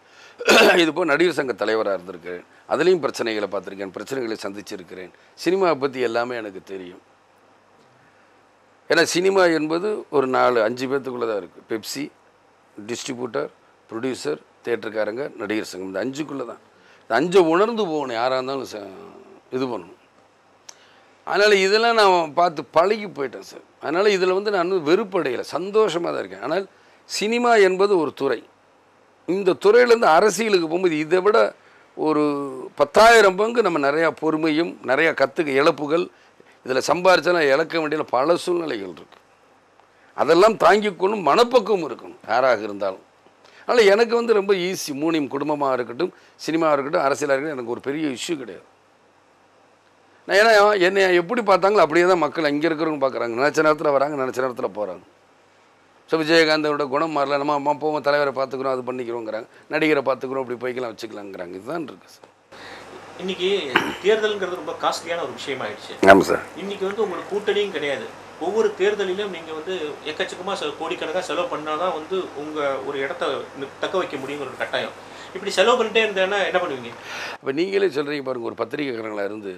இது போல் நடிகர் சங்க தலைவராக இருந்திருக்கிறேன். அதுலேயும் பிரச்சனைகளை பார்த்துருக்கேன் பிரச்சனைகளை சந்திச்சிருக்கிறேன். சினிமாவை பற்றி எல்லாமே எனக்கு தெரியும். ஏன்னா சினிமா என்பது ஒரு நாலு அஞ்சு பேர்த்துக்குள்ளே தான் இருக்குது பெப்சி டிஸ்ட்ரிபியூட்டர் ப்ரொடியூசர் தேட்டருக்காரங்க நடிகர் சங்கம். இந்த அஞ்சுக்குள்ளே தான் இந்த அஞ்சை உணர்ந்து போகணும் யாராக இருந்தாலும் இது பண்ணணும். அதனால் இதெல்லாம் நான் பார்த்து பழகி போயிட்டேன் சார். அதனால் இதில் வந்து நான் வந்து வெறுப்படையலை சந்தோஷமாக தான் இருக்கேன். ஆனால் சினிமா என்பது ஒரு துறை. இந்த துறையிலேருந்து அரசியலுக்கு போகும்போது இதை விட ஒரு பத்தாயிரம் பங்கு நம்ம நிறையா பொறுமையும் நிறையா கற்றுக்க இழப்புகள் இதில் சம்பாரிச்சாலும் இழக்க வேண்டிய பல சூழ்நிலைகள் இருக்குது அதெல்லாம் தாங்கிக் கொள்ளும் மனப்பக்குவம் இருக்கணும் யாராக இருந்தாலும். அதனால் எனக்கு வந்து ரொம்ப ஈஸி மூணியம் குடும்பமாக இருக்கட்டும் சினிமாவாக இருக்கட்டும் அரசியலாக இருக்கட்டும் எனக்கு ஒரு பெரிய இஷ்யூ கிடையாது. நான் ஏன்னா என்னை எப்படி பார்த்தாங்களோ அப்படியே தான் மக்கள் இங்கே இருக்கிறவங்க பார்க்குறாங்க. நினச்ச நேரத்தில் வராங்க நினச்ச நேரத்தில் போகிறாங்க ஸோ விஜயகாந்தோட குணம் மாறல. நம்ம அம்மா போவோம் தலைவரை பார்த்துக்குறோம் அது பண்ணிக்கிறோங்கிறாங்க. நடிகரை பார்த்துக்குறோம் இப்படி போய்க்கலாம் வச்சுக்கலாங்கிறாங்க. இதுதான் இருக்குது சார். இன்னைக்கு தேர்தல்ங்கிறது ரொம்ப காஸ்ட்லியான ஒரு விஷயம் ஆயிடுச்சு ஆமாம் சார். இன்னைக்கு வந்து உங்களுக்கு கூட்டணியும் கிடையாது. ஒவ்வொரு தேர்தலிலும் நீங்க வந்து எக்கச்சக்கமா செ கோடிக்கணக்காக செலவு பண்ணாதான் வந்து உங்க ஒரு இடத்த தக்க வைக்க முடியுங்கிற ஒரு கட்டாயம். இப்படி செலவு பண்ணிட்டே இருந்தேன்னா என்ன பண்ணுவீங்க? இப்போ நீங்களே சொல்கிறீங்க பாருங்க ஒரு பத்திரிக்கைக்காரங்களா இருந்து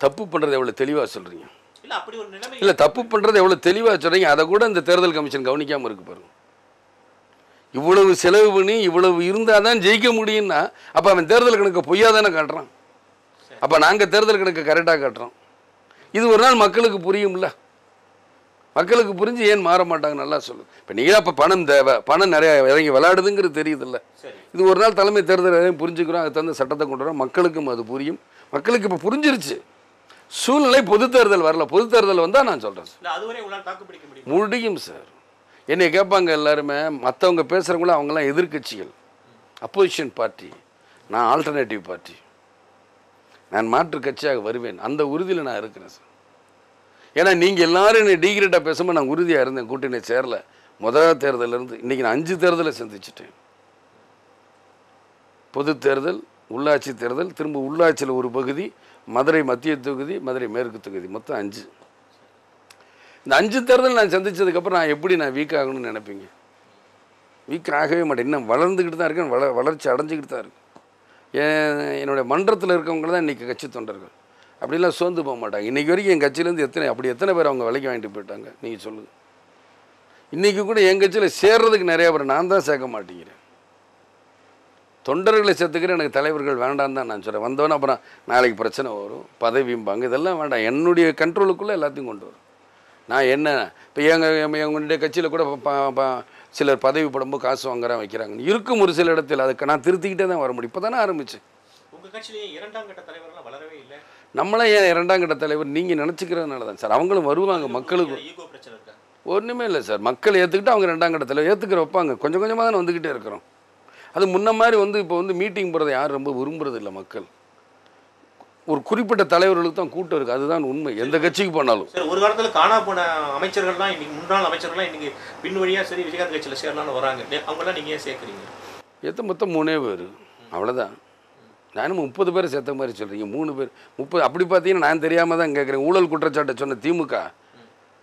தப்பு பண்ணுறது எவ்வளோ தெளிவாக சொல்கிறீங்க இல்ல அப்படி ஒரு நிலைமை இல்லை தப்பு பண்ணுறது எவ்வளோ தெளிவாக சொல்கிறீங்க அதை கூட இந்த தேர்தல் கமிஷன் கவனிக்காமல் இருக்கு பாருங்க. இவ்வளவு செலவு பண்ணி இவ்வளவு இருந்தால் தான் ஜெயிக்க முடியும்னா அப்போ அவன் தேர்தல் கணக்கை பொய்யா தானே காட்டுறான். அப்போ நாங்கள் தேர்தல் கணக்கை கரெக்டாக காட்டுறோம். இது ஒரு நாள் மக்களுக்கு புரியும்ல. மக்களுக்கு புரிஞ்சு ஏன் மாற மாட்டாங்க நல்லா சொல்லு. இப்போ நீங்களா இப்போ பணம் தேவை பணம் நிறையா இறங்கி விளையாடுதுங்கிறது தெரியுதுல்ல. இது ஒரு நாள் தலைமை தேர்தல் புரிஞ்சுக்கிறோம் அதுக்கு தகுந்த சட்டத்தை கொண்டு வரோம். மக்களுக்கும் அது புரியும். மக்களுக்கு இப்போ புரிஞ்சிருச்சு. சூழ்நிலை பொது தேர்தல் வரல. பொது தேர்தல் வந்தால் நான் சொல்கிறேன் பிடிக்க முடியும்? சார். என்னை கேட்பாங்க எல்லாருமே மற்றவங்க பேசுகிறவங்களும் அவங்களாம் எதிர்க்கட்சிகள். அப்போசிஷன் பார்ட்டி நான் ஆல்டர்னேட்டிவ் பார்ட்டி நான் மாற்று கட்சியாக வருவேன். அந்த உறுதியில் நான் இருக்கிறேன் சார். ஏன்னா நீங்கள் எல்லாரும் என்னை டீக்ரேட்டாக பேசும்போது நான் உறுதியாக இருந்தேன். கூட்டணி சேரல. முதல் தேர்தல்ல இருந்து இன்றைக்கி நான் அஞ்சு தேர்தலை சந்திச்சிட்டேன். பொது தேர்தல் உள்ளாட்சி தேர்தல் திரும்ப உள்ளாட்சியில் ஒரு பகுதி மதுரை மத்திய தொகுதி மதுரை மேற்கு தொகுதி. மொத்தம் அஞ்சு. இந்த அஞ்சு தேர்தல் நான் சந்தித்ததுக்கப்புறம் நான் எப்படி நான் வீக் ஆகணும்னு நினைப்பீங்க? வீக் ஆகவே மாட்டேன். இன்னும் வளர்ந்துக்கிட்டு தான் இருக்கேன். வள வளர்ச்சி அடைஞ்சிக்கிட்டு தான் இருக்கு என் என்னுடைய மன்றத்தில் இருக்கவங்க தான் இன்றைக்கி கட்சி தொண்டர்கள். அப்படிலாம் சோர்ந்து போக மாட்டாங்க. இன்றைக்கி வரைக்கும் என் கட்சியிலேருந்து எத்தனை அப்படி எத்தனை பேர் அவங்க விலைக்கு வாங்கிட்டு போயிட்டாங்க? நீங்கள் சொல்லுங்கள் இன்றைக்கி கூட என் கட்சியில் சேர்றதுக்கு நிறையா பேர். நான் தான் சேர்க்க மாட்டேங்கிறேன். தொண்டர்களை சேர்த்துக்கிற எனக்கு தலைவர்கள் வேண்டாம் தான் நான் சொல்கிறேன் வந்தவொன்னே அப்புறம் நாளைக்கு பிரச்சனை வரும் பதவிம்பாங்க இதெல்லாம் வேண்டாம். என்னுடைய கண்ட்ரோலுக்குள்ளே எல்லாத்தையும் கொண்டு வரும். நான் என்ன இப்போ எங்கள் எங்களுடைய கட்சியில் கூட சிலர் பதவி படும்போது காசு வாங்குறேன் வைக்கிறாங்க இருக்கும் ஒரு சில இடத்துல. அதுக்கு நான் திருத்திக்கிட்டே தான் வர முடியும். இப்போ தானே ஆரம்பிச்சேன் நம்மளே ஏன் இரண்டாம் கட்ட தலைவர்? நீங்கள் நினச்சிக்கிறதுனால தான். சார் அவங்களும் வருவாங்க மக்களுக்கு. ஈகோ பிரச்சனை இருக்கா? ஒன்றுமே இல்லை சார். மக்கள் ஏற்றுக்கிட்டு அவங்க ரெண்டாம் கட்ட தலைவர் ஏற்றுக்கிற வைப்பாங்க. கொஞ்சம் கொஞ்சமாக தானே வந்துக்கிட்டே இருக்கிறோம். அது முன்ன மாதிரி வந்து இப்போ வந்து மீட்டிங் போகிறத யாரும் ரொம்ப விரும்புறது இல்லை மக்கள். ஒரு குறிப்பிட்ட தலைவர்களுக்கு தான் கூட்டம் இருக்குது அதுதான் உண்மை. எந்த கட்சிக்கு போனாலும். சரி ஒரு காலத்துல காணா போன அமைச்சர்கள் தான் இன்னைக்கு முன்னாள் அமைச்சர்கள்லாம் இன்னைக்கு பின் வழியா சரி விஜயகாந்த் கட்சியில சேரலாம்னு வராங்க. டே, அவங்கெல்லாம் நீங்க ஏன் சேர்க்குறீங்க? எத்த மொத்தம் மூணே பேர். அவ்வளோதான் நானும் முப்பது பேர் சேர்த்த மாதிரி சொல்கிறீங்க மூணு பேர் முப்பது அப்படி பார்த்தீங்கன்னா நான் தெரியாமல் தான் கேட்குறேன் ஊழல் குற்றச்சாட்டை சொன்ன திமுக.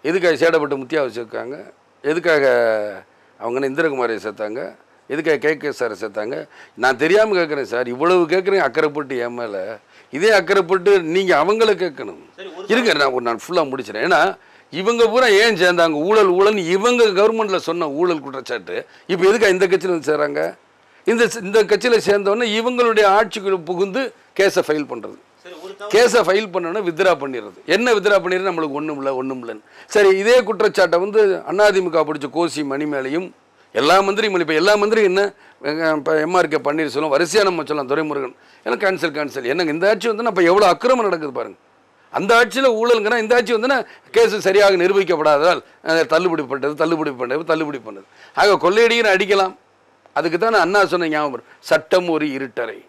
எதுக்காக சேடப்பட்டு முத்தியாவை சேர்க்காங்க எதுக்காக அவங்க இந்திரகுமாரை சேர்த்தாங்க? எதுக்காக கே கே சாரை சேர்த்தாங்க? நான் தெரியாமல் கேட்குறேன் சார். இவ்வளவு கேட்குறேன் அக்கறைப்பட்டு என் மேலே. இதே அக்கறைப்பட்டு நீங்கள் அவங்கள கேட்கணும். இருங்க நான் ஒரு நான் ஃபுல்லாக முடிச்சிடறேன். ஏன்னா இவங்க பூரா ஏன் சேர்ந்தாங்க? ஊழல் ஊழல்னு இவங்க கவர்மெண்ட்டில் சொன்ன ஊழல் குற்றச்சாட்டு. இப்போ எதுக்கா இந்த கட்சியில் வந்து சேர்றாங்க? இந்த இந்த கட்சியில் சேர்ந்தோன்னே இவங்களுடைய ஆட்சிக்குள்ள புகுந்து கேஸை ஃபைல் பண்ணுறது கேஸை ஃபைல் பண்ணோன்னா வித்ரா பண்ணிடுறது. என்ன வித்ரா பண்ணிடுறது? நம்மளுக்கு ஒன்றும் இல்லை ஒன்றும் இல்லைன்னு. சரி இதே குற்றச்சாட்டை வந்து அதிமுக பிடிச்ச கோசி மணி மேலேயும் எல்லா மந்திரியும் இப்போ எல்லா மந்திரியும் என்ன? இப்போ எம்ஆர்கே பன்னீர்செல்வம் வரிசையாக நம்ம சொல்லலாம். துரைமுருகன். எல்லாம் கேன்சல் கேன்சல் என்னங்க இந்த ஆட்சி வந்து அப்போ எவ்வளோ அக்கிரமம் நடக்குது பாருங்க. அந்த ஆட்சியில் ஊழலுங்கன்னா இந்த ஆட்சி வந்துன்னா கேஸு சரியாக நிரூபிக்கப்படாததால் தள்ளுபடி பண்ணது தள்ளுபடி பண்ணது தள்ளுபடி பண்ணது ஆக கொள்ளையடின்னு அடிக்கலாம். அதுக்கு தான் அண்ணா சொன்ன ஞாபகம். சட்டம் ஒரு இருட்டறை.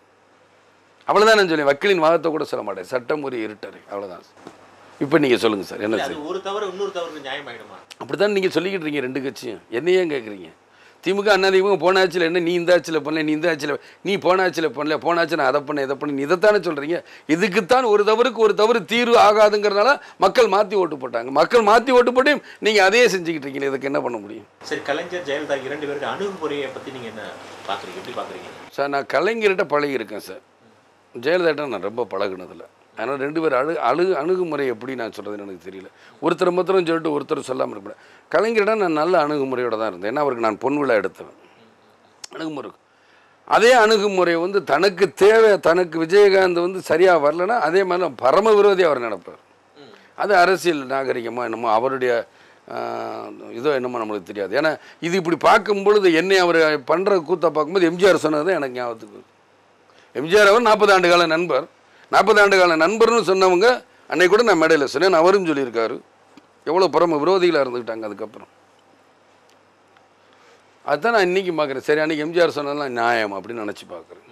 அவ்வளோதான் நான் சொல்லுவேன். வக்கீலின் வாதத்தை கூட சொல்ல மாட்டேன். சட்டம் ஒரு இருட்டறை. அவ்வளோதான் இப்போ நீங்கள் சொல்லுங்கள் சார். என்ன சார்? ஒரு தவறு இன்னொரு தவறுக்கு நியாயமாயிடுமா? அப்படி தான் நீங்கள் சொல்லிக்கிட்டு இருக்கீங்க ரெண்டு கட்சியும். என்னையே கேட்குறீங்க திமுக அண்ணா திமுக போன ஆட்சியில் என்ன நீ இந்த ஆட்சியில் பண்ணல நீ இந்த ஆட்சியில் நீ போன ஆட்சியில் பண்ணல போன ஆட்சி நான் அதை பண்ண இதை பண்ண நீ இதைத்தானே சொல்கிறீங்க இதுக்குத்தான் ஒரு தவறுக்கு ஒரு தவறு தீர்வு ஆகாதுங்கிறனால மக்கள் மாற்றி ஓட்டு போட்டாங்க. மக்கள் மாற்றி ஓட்டு போட்டு நீங்கள் அதையே செஞ்சுக்கிட்டு இருக்கீங்க. இதுக்கு என்ன பண்ண முடியும்? சரி கலைஞர் ஜெயலலிதா இரண்டு பேருக்கு அணுகுமுறையை பத்தி நீங்க என்ன பாக்குறீங்க? எப்படி பாக்குறீங்க? சார் நான் கலைஞர்கிட்ட பழகியிருக்கேன் சார். ஜெயலலிதாட்ட நான் ரொம்ப பழகுனதில்ல. அதனால் ரெண்டு பேர் அழு அழு அணுகுமுறை எப்படி நான் சொல்கிறதுன்னு எனக்கு தெரியல. ஒருத்தர் மாத்திரம் சொல்லிட்டு ஒருத்தர் சொல்லாமல் இருப்பேன். கலைஞர்கிட்ட நான் நல்ல அணுகுமுறையோடு தான் இருந்தேன். ஏன்னா அவருக்கு நான் பொன் விழா எடுத்தேன் அணுகுமுறை அதே அணுகுமுறை வந்து தனக்கு தேவை தனக்கு விஜயகாந்த் வந்து சரியாக வரலன்னா அதே மாதிரி பரம விரோதி அவர் நடப்பார். அது அரசியல் நாகரிகமாக என்னமோ அவருடைய இதோ என்னமோ நம்மளுக்கு தெரியாது. ஏன்னா இது இப்படி பார்க்கும் பொழுது என்னை அவர் பண்ணுற கூத்தை பார்க்கும்போது எம்ஜிஆர் சொன்னது தான் எனக்கு ஞாபகத்துக்கு எம்ஜிஆர் அவர் நாற்பது ஆண்டு கால நண்பர். நாற்பது ஆண்டு கால நண்பர்னு சொன்னவங்க அன்னைக்கு கூட நான் மேடையில் சொன்னேன். அவரும் சொல்லியிருக்காரு. எவ்வளோ பரம விரோதிகளாக இருந்துக்கிட்டாங்க அதுக்கப்புறம். அதுதான் நான் இன்றைக்கி பார்க்குறேன். சரி அன்றைக்கி எம்ஜிஆர் சொன்னதெல்லாம் நியாயம் அப்படின்னு நினச்சி பார்க்குறேன்.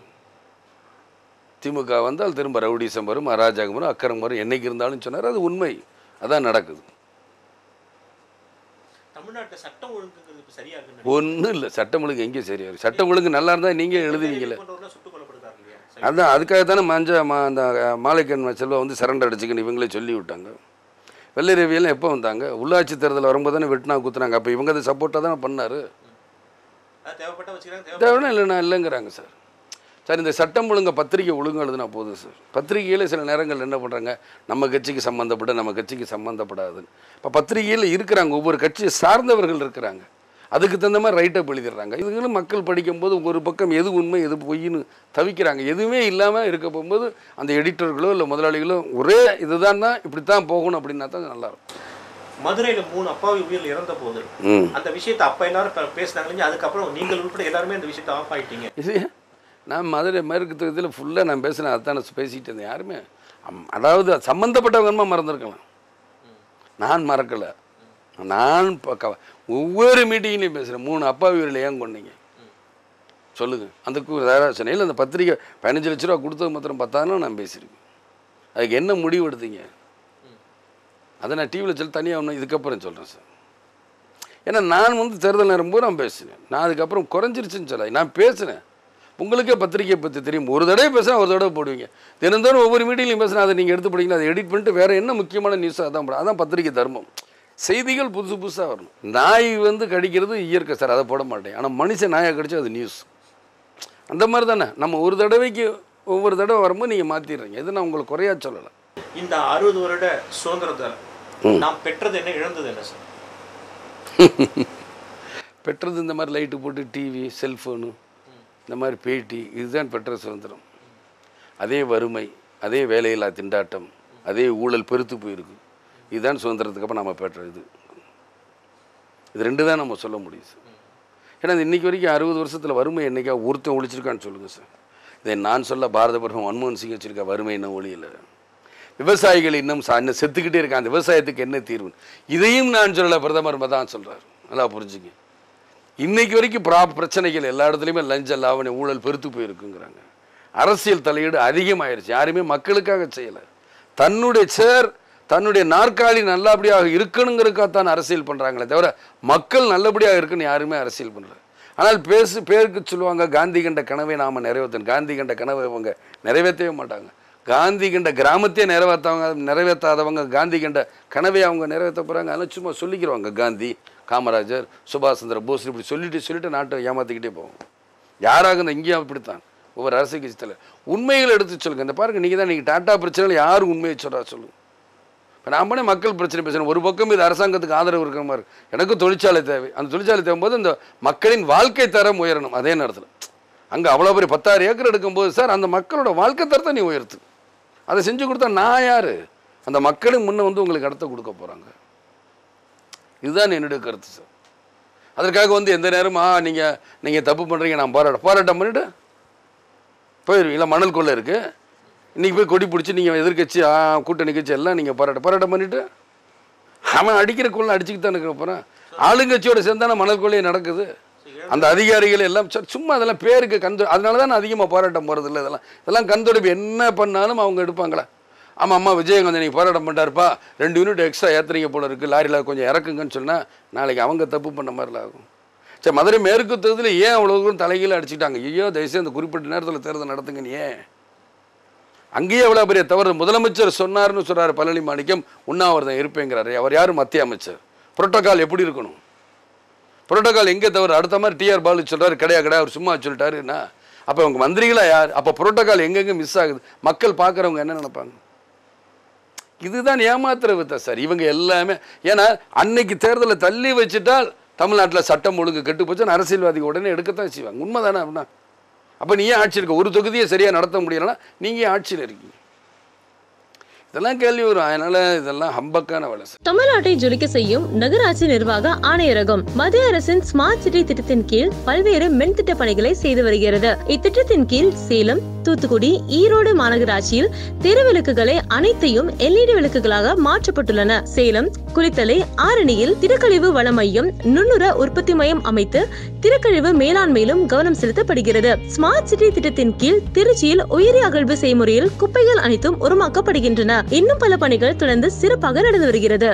திமுக வந்தால் திரும்ப ரவுடிசம் வரும் அராஜகம் வரும் அக்கறம் வரும். என்னைக்கு இருந்தாலும் சொன்னார். அது உண்மை. அதான் நடக்குது. ஒன்றும் இல்லை. சட்டம் ஒழுங்கு எங்கே சரியா இருக்கு சட்டம் ஒழுங்கு நல்லா இருந்தால் நீங்கள் எழுதுவீங்களே அதான் அதுக்காக தானே மஞ்ச மா அந்த மாலைக்கண் செல்வா வந்து சரண்டர் அடிச்சுக்கணும் இவங்களே சொல்லி விட்டாங்க வெள்ளை ரவியெல்லாம் எப்போ வந்தாங்க? உள்ளாட்சி தேர்தல் வரும்போது தானே வெட்டினா குத்துனாங்க. அப்போ இவங்க அதை சப்போர்ட்டாக தானே பண்ணார்? தேவைன்னா இல்லைண்ணா இல்லைங்கிறாங்க சார். சார் இந்த சட்டம் ஒழுங்க பத்திரிக்கை ஒழுங்கு எழுதுனா போதும் சார். பத்திரிகையில் சில நேரங்கள் என்ன பண்ணுறாங்க நம்ம கட்சிக்கு சம்மந்தப்பட்ட நம்ம கட்சிக்கு சம்மந்தப்படாதுன்னு இப்போ பத்திரிகையில் இருக்கிறாங்க ஒவ்வொரு கட்சியை சார்ந்தவர்கள் இருக்கிறாங்க. அதுக்கு தகுந்த மாதிரி ரைட்டப் எழுதிடுறாங்க. இதுங்களும் மக்கள் படிக்கும்போது ஒரு பக்கம் எது உண்மை எது பொய்ன்னு தவிக்கிறாங்க. எதுவுமே இல்லாமல் இருக்க போகும்போது அந்த எடிட்டர்களோ இல்லை முதலாளிகளோ ஒரே இதுதான் தான் இப்படி தான் போகணும் அப்படின்னா தான் நல்லாயிருக்கும் மதுரையில மூணு அப்பாவி உயிர் இறந்த போது அந்த விஷயத்தை அப்ப எல்லாரும் பேசுனாங்க? அதுக்கப்புறம் நீங்கள் உட்பட எல்லாருமே அந்த விஷயத்தை ஆஃப் ஆயிட்டீங்க. நான் மதுரை மேற்கு தொகுதியில் ஃபுல்லாக நான் பேசினேன். அதான் நான் பேசிகிட்டு இருந்தேன். யாருமே? அதாவது சம்மந்தப்பட்டவங்கமா மறந்துருக்கலாம். நான் மறக்கலை. நான் பக்க ஒவ்வொரு மீட்டிங்லையும் பேசுகிறேன் மூணு அப்பா வீரில் ஏன் கொண்டீங்க சொல்லுங்கள் அந்த சென்னையில் அந்த பத்திரிக்கை பதினஞ்சு லட்ச ரூபா கொடுத்தது மாத்திரம் பத்தாயிரம் நான் பேசியிருக்கேன். அதுக்கு என்ன முடிவு எடுத்தீங்க அதை நான் டிவியில் சொல்லி தனியாக ஒன்று இதுக்கப்புறம் சொல்கிறேன் சார். ஏன்னா நான் வந்து தேர்தல் நேரம் பூரா பேசினேன். நான் அதுக்கப்புறம் குறைஞ்சிருச்சுன்னு சொல்ல நான் பேசினேன். உங்களுக்கே பத்திரிக்கையை பற்றி தெரியும். ஒரு தடவை பேசினா ஒரு தடவை போடுவீங்க. தினந்தோறும் ஒவ்வொரு மீட்டிங்லையும் பேசினா அதை நீங்கள் எடுத்து படிக்கணும் அதை எடிட் பண்ணிட்டு வேறு என்ன முக்கியமான நியூஸாக அதான் அதான் பத்திரிக்கை தர்மம். செய்திகள் புதுசு புதுசாக வரணும். நாய் வந்து கடிக்கிறது இயற்கை சார் அதை போட மாட்டேன். ஆனால் மனுஷன் நாயை கடிச்சா அது நியூஸ் அந்த மாதிரி தானே. நம்ம ஒரு தடவைக்கு ஒவ்வொரு தடவை வரும்போது நீங்கள் மாற்றிடுறீங்க இது நான் உங்களுக்கு குறையா சொல்லலை. இந்த அறுபது வருட சுதந்திரத்தை நாம் பெற்றது என்ன இழந்தது என்ன சார்? பெற்றது இந்த மாதிரி லைட்டு போட்டு டிவி செல்ஃபோனு இந்த மாதிரி பேட்டி இதுதான் பெற்ற சுதந்திரம். அதே வறுமை அதே வேலையில்லா திண்டாட்டம் அதே ஊழல் பெருத்து போயிருக்கு. இதுதான் சுதந்திரத்துக்கு அப்புறம் நம்ம பெற்ற இது. இது ரெண்டு தான் நம்ம சொல்ல முடியும் சார். ஏன்னா இது இன்னைக்கு வரைக்கும் அறுபது வருஷத்தில் வறுமை என்னைக்கா ஒருத்தன் ஒழிச்சிருக்கான்னு சொல்லுங்கள் சார். இதை நான் சொல்ல பாரத பிரதமர் மன்மோகன் சிங் வச்சிருக்கா வறுமை இன்னும் ஒளியில் விவசாயிகள் இன்னும் சா- இன்னும் செத்துக்கிட்டே இருக்கான் அந்த விவசாயத்துக்கு என்ன தீர்வு இதையும் நான் சொல்லலை பிரதமர் தான் சொல்கிறார் நல்லா புரிஞ்சுங்க. இன்னைக்கு வரைக்கும் ப்ரா பிரச்சனைகள் எல்லா இடத்துலையுமே லஞ்ச லாவணி ஊழல் பெருத்து போயிருக்குங்கிறாங்க. அரசியல் தலையீடு அதிகமாயிருச்சு. யாருமே மக்களுக்காக செய்யலை. தன்னுடைய சேர் தன்னுடைய நாற்காலி நல்லபடியாக இருக்கணுங்கிறதுக்காகத்தான் அரசியல் பண்ணுறாங்களே தவிர மக்கள் நல்லபடியாக இருக்குன்னு யாருமே அரசியல் பண்ணல. ஆனால் பேசு பேருக்கு சொல்லுவாங்க காந்தி கண்ட கனவை நாம் நிறைவேற்றணும் காந்தி கண்ட கனவை அவங்க நிறைவேற்றவே மாட்டாங்க. காந்தி கண்ட கிராமத்தையே நிறைவேற்றவங்க நிறைவேற்றாதவங்க காந்தி கண்ட கனவை அவங்க நிறைவேற்ற போகிறாங்க அதெல்லாம் சும்மா சொல்லிக்கிறவங்க காந்தி காமராஜர் சுபாஷ் சந்திர போஸ் இப்படி சொல்லிட்டு சொல்லிட்டு நாட்டை ஏமாற்றிக்கிட்டே போவோம் யாராக இந்த இங்கேயும் அப்படித்தான். ஒவ்வொரு அரசு கட்சி தலைவர். உண்மைகளை எடுத்து சொல்லுங்கள் இந்த பாருங்க நீங்கள் தான் நீங்கள் டாட்டா பிரச்சனையில் யார் உண்மையை சொல்கிறா சொல்லுங்கள் நாமளே மக்கள் பிரச்சனை பேசுகிறேன் ஒரு பக்கம் இது அரசாங்கத்துக்கு ஆதரவு இருக்கிற மாதிரி. எனக்கு தொழிற்சாலை தேவை. அந்த தொழிற்சாலை தேவைம்போது இந்த மக்களின் வாழ்க்கை தரம் உயரணும். அதே நேரத்தில். அங்கே அவ்வளோ பெரிய பத்தாயிரம் ஏக்கர் எடுக்கும்போது சார் அந்த மக்களோட வாழ்க்கை தரத்தை நீ உயர்த்து. அதை செஞ்சு கொடுத்தா நான் யார்? அந்த மக்களுக்கு முன்னே வந்து உங்களுக்கு இடத்த கொடுக்க போகிறாங்க இதுதான் என்னுடைய கருத்து சார். அதற்காக வந்து எந்த நேரமாக நீங்கள் நீங்கள் தப்பு பண்ணுறீங்க நான் போராட்டம் போராட்டம் பண்ணிவிட்டு போயிடுவீங்களா மணல் கொள்ளை இருக்குது இன்றைக்கி போய் கொடி பிடிச்சி நீங்கள் எதிர்க்கட்சி கூட்டணி கட்சி எல்லாம் நீங்கள் போராட்டம் போராட்டம் பண்ணிவிட்டு அவன் அடிக்கிற கொள்ளை அடிச்சுக்கிட்டு தான் இருக்க போகிறான் ஆளுங்கட்சியோட சேர்ந்தான மணல் கொள்ளையை நடக்குது. அந்த அதிகாரிகள் எல்லாம் சும்மா அதெல்லாம் பேருக்கு கண் அதனால தான் அதிகமாக போராட்டம் போகிறது இல்லை இதெல்லாம். இதெல்லாம் கந்தொடர்பு என்ன பண்ணாலும் அவங்க எடுப்பாங்களா? ஆமாம் அம்மா விஜயகாந்த் நீங்கள் போராட்டம் பண்ணிட்டாருப்பா. ரெண்டு யூனிட் எக்ஸ்ட்ரா ஏற்றுறீங்க போல இருக்குது லாரியில் கொஞ்சம் இறக்குங்கன்னு சொன்னால் நாளைக்கு அவங்க தப்பு பண்ண மாதிரிலாம் ஆகும். சரி மதுரை மேற்கு தொகுதியில் ஏன் அவ்வளோ தூரம் தலைகீழ அடிச்சுட்டாங்க ஐயோ தயவுசெய்து அந்த குறிப்பிட்ட நேரத்தில் தேர்தல் நடத்துங்கன்னு ஏன்? அங்கேயே எவ்வளோ பெரிய தவறு? முதலமைச்சர் சொன்னார்னு சொல்றாரு பழனி மாணிக்கம். உண்ணாவிரதம் இருப்பேங்கிறாரு. அவர் யார்? மத்திய அமைச்சர். புரோட்டோகால் எப்படி இருக்கணும்? புரோட்டோக்கால் எங்கே தவறு? அடுத்த மாதிரி டிஆர் பாலு சொல்றாரு கிடையா கிடையாது அவர் சும்மா சொல்லிட்டாருன்னா அப்போ அவங்க மந்திரிகளாக யார்? அப்போ புரோட்டோகால் எங்கெங்கே மிஸ் ஆகுது? மக்கள் பார்க்குறவங்க என்ன நினைப்பாங்க? இதுதான் ஏமாத்துற வித்த சார். இவங்க எல்லாமே ஏன்னா அன்னைக்கு தேர்தலை தள்ளி வச்சுட்டால் தமிழ்நாட்டில் சட்டம் ஒழுங்கு கெட்டு போச்சுன்னு அரசியல்வாதி உடனே எடுக்கத்தான் செய்வாங்க. உண்மைதானே அப்படின்னா? அப்போ நீ ஏன் ஆட்சியில் இருக்க ஒரு தொகுதியை சரியாக நடத்த முடியலன்னா நீங்கள் ஆட்சியில் இருக்கீங்க. இதெல்லாம் கேள்வி வரும். அதனால இதெல்லாம் ஹம்பக்கான வேலை தமிழ்நாட்டை ஜொலிக்க செய்யும் நகராட்சி நிர்வாக ஆணையரகம். மத்திய அரசின் ஸ்மார்ட் சிட்டி திட்டத்தின் கீழ் பல்வேறு மின்திட்ட பணிகளை செய்து வருகிறது. இத்திட்டத்தின் கீழ் சேலம் தூத்துக்குடி ஈரோடு மாநகராட்சியில் தெரு விளக்குகளை அனைத்தையும் எல்இடி விளக்குகளாக மாற்றப்பட்டுள்ளன. சேலம் குளித்தலை ஆரணியில் திருக்கழிவு வள மையம் நுண்ணுர உற்பத்தி மையம் அமைத்து திருக்கழிவு மேலாண்மையிலும் கவனம் செலுத்தப்படுகிறது. ஸ்மார்ட் சிட்டி திட்டத்தின் கீழ் திருச்சியில் உயிரி அகழ்வு செய்முறையில் குப்பைகள் அனைத்தும் உருமாக்கப்படுகின்றன இன்னும் பல பணிகள் தொடர்ந்து சிறப்பாக நடந்து வருகிறது.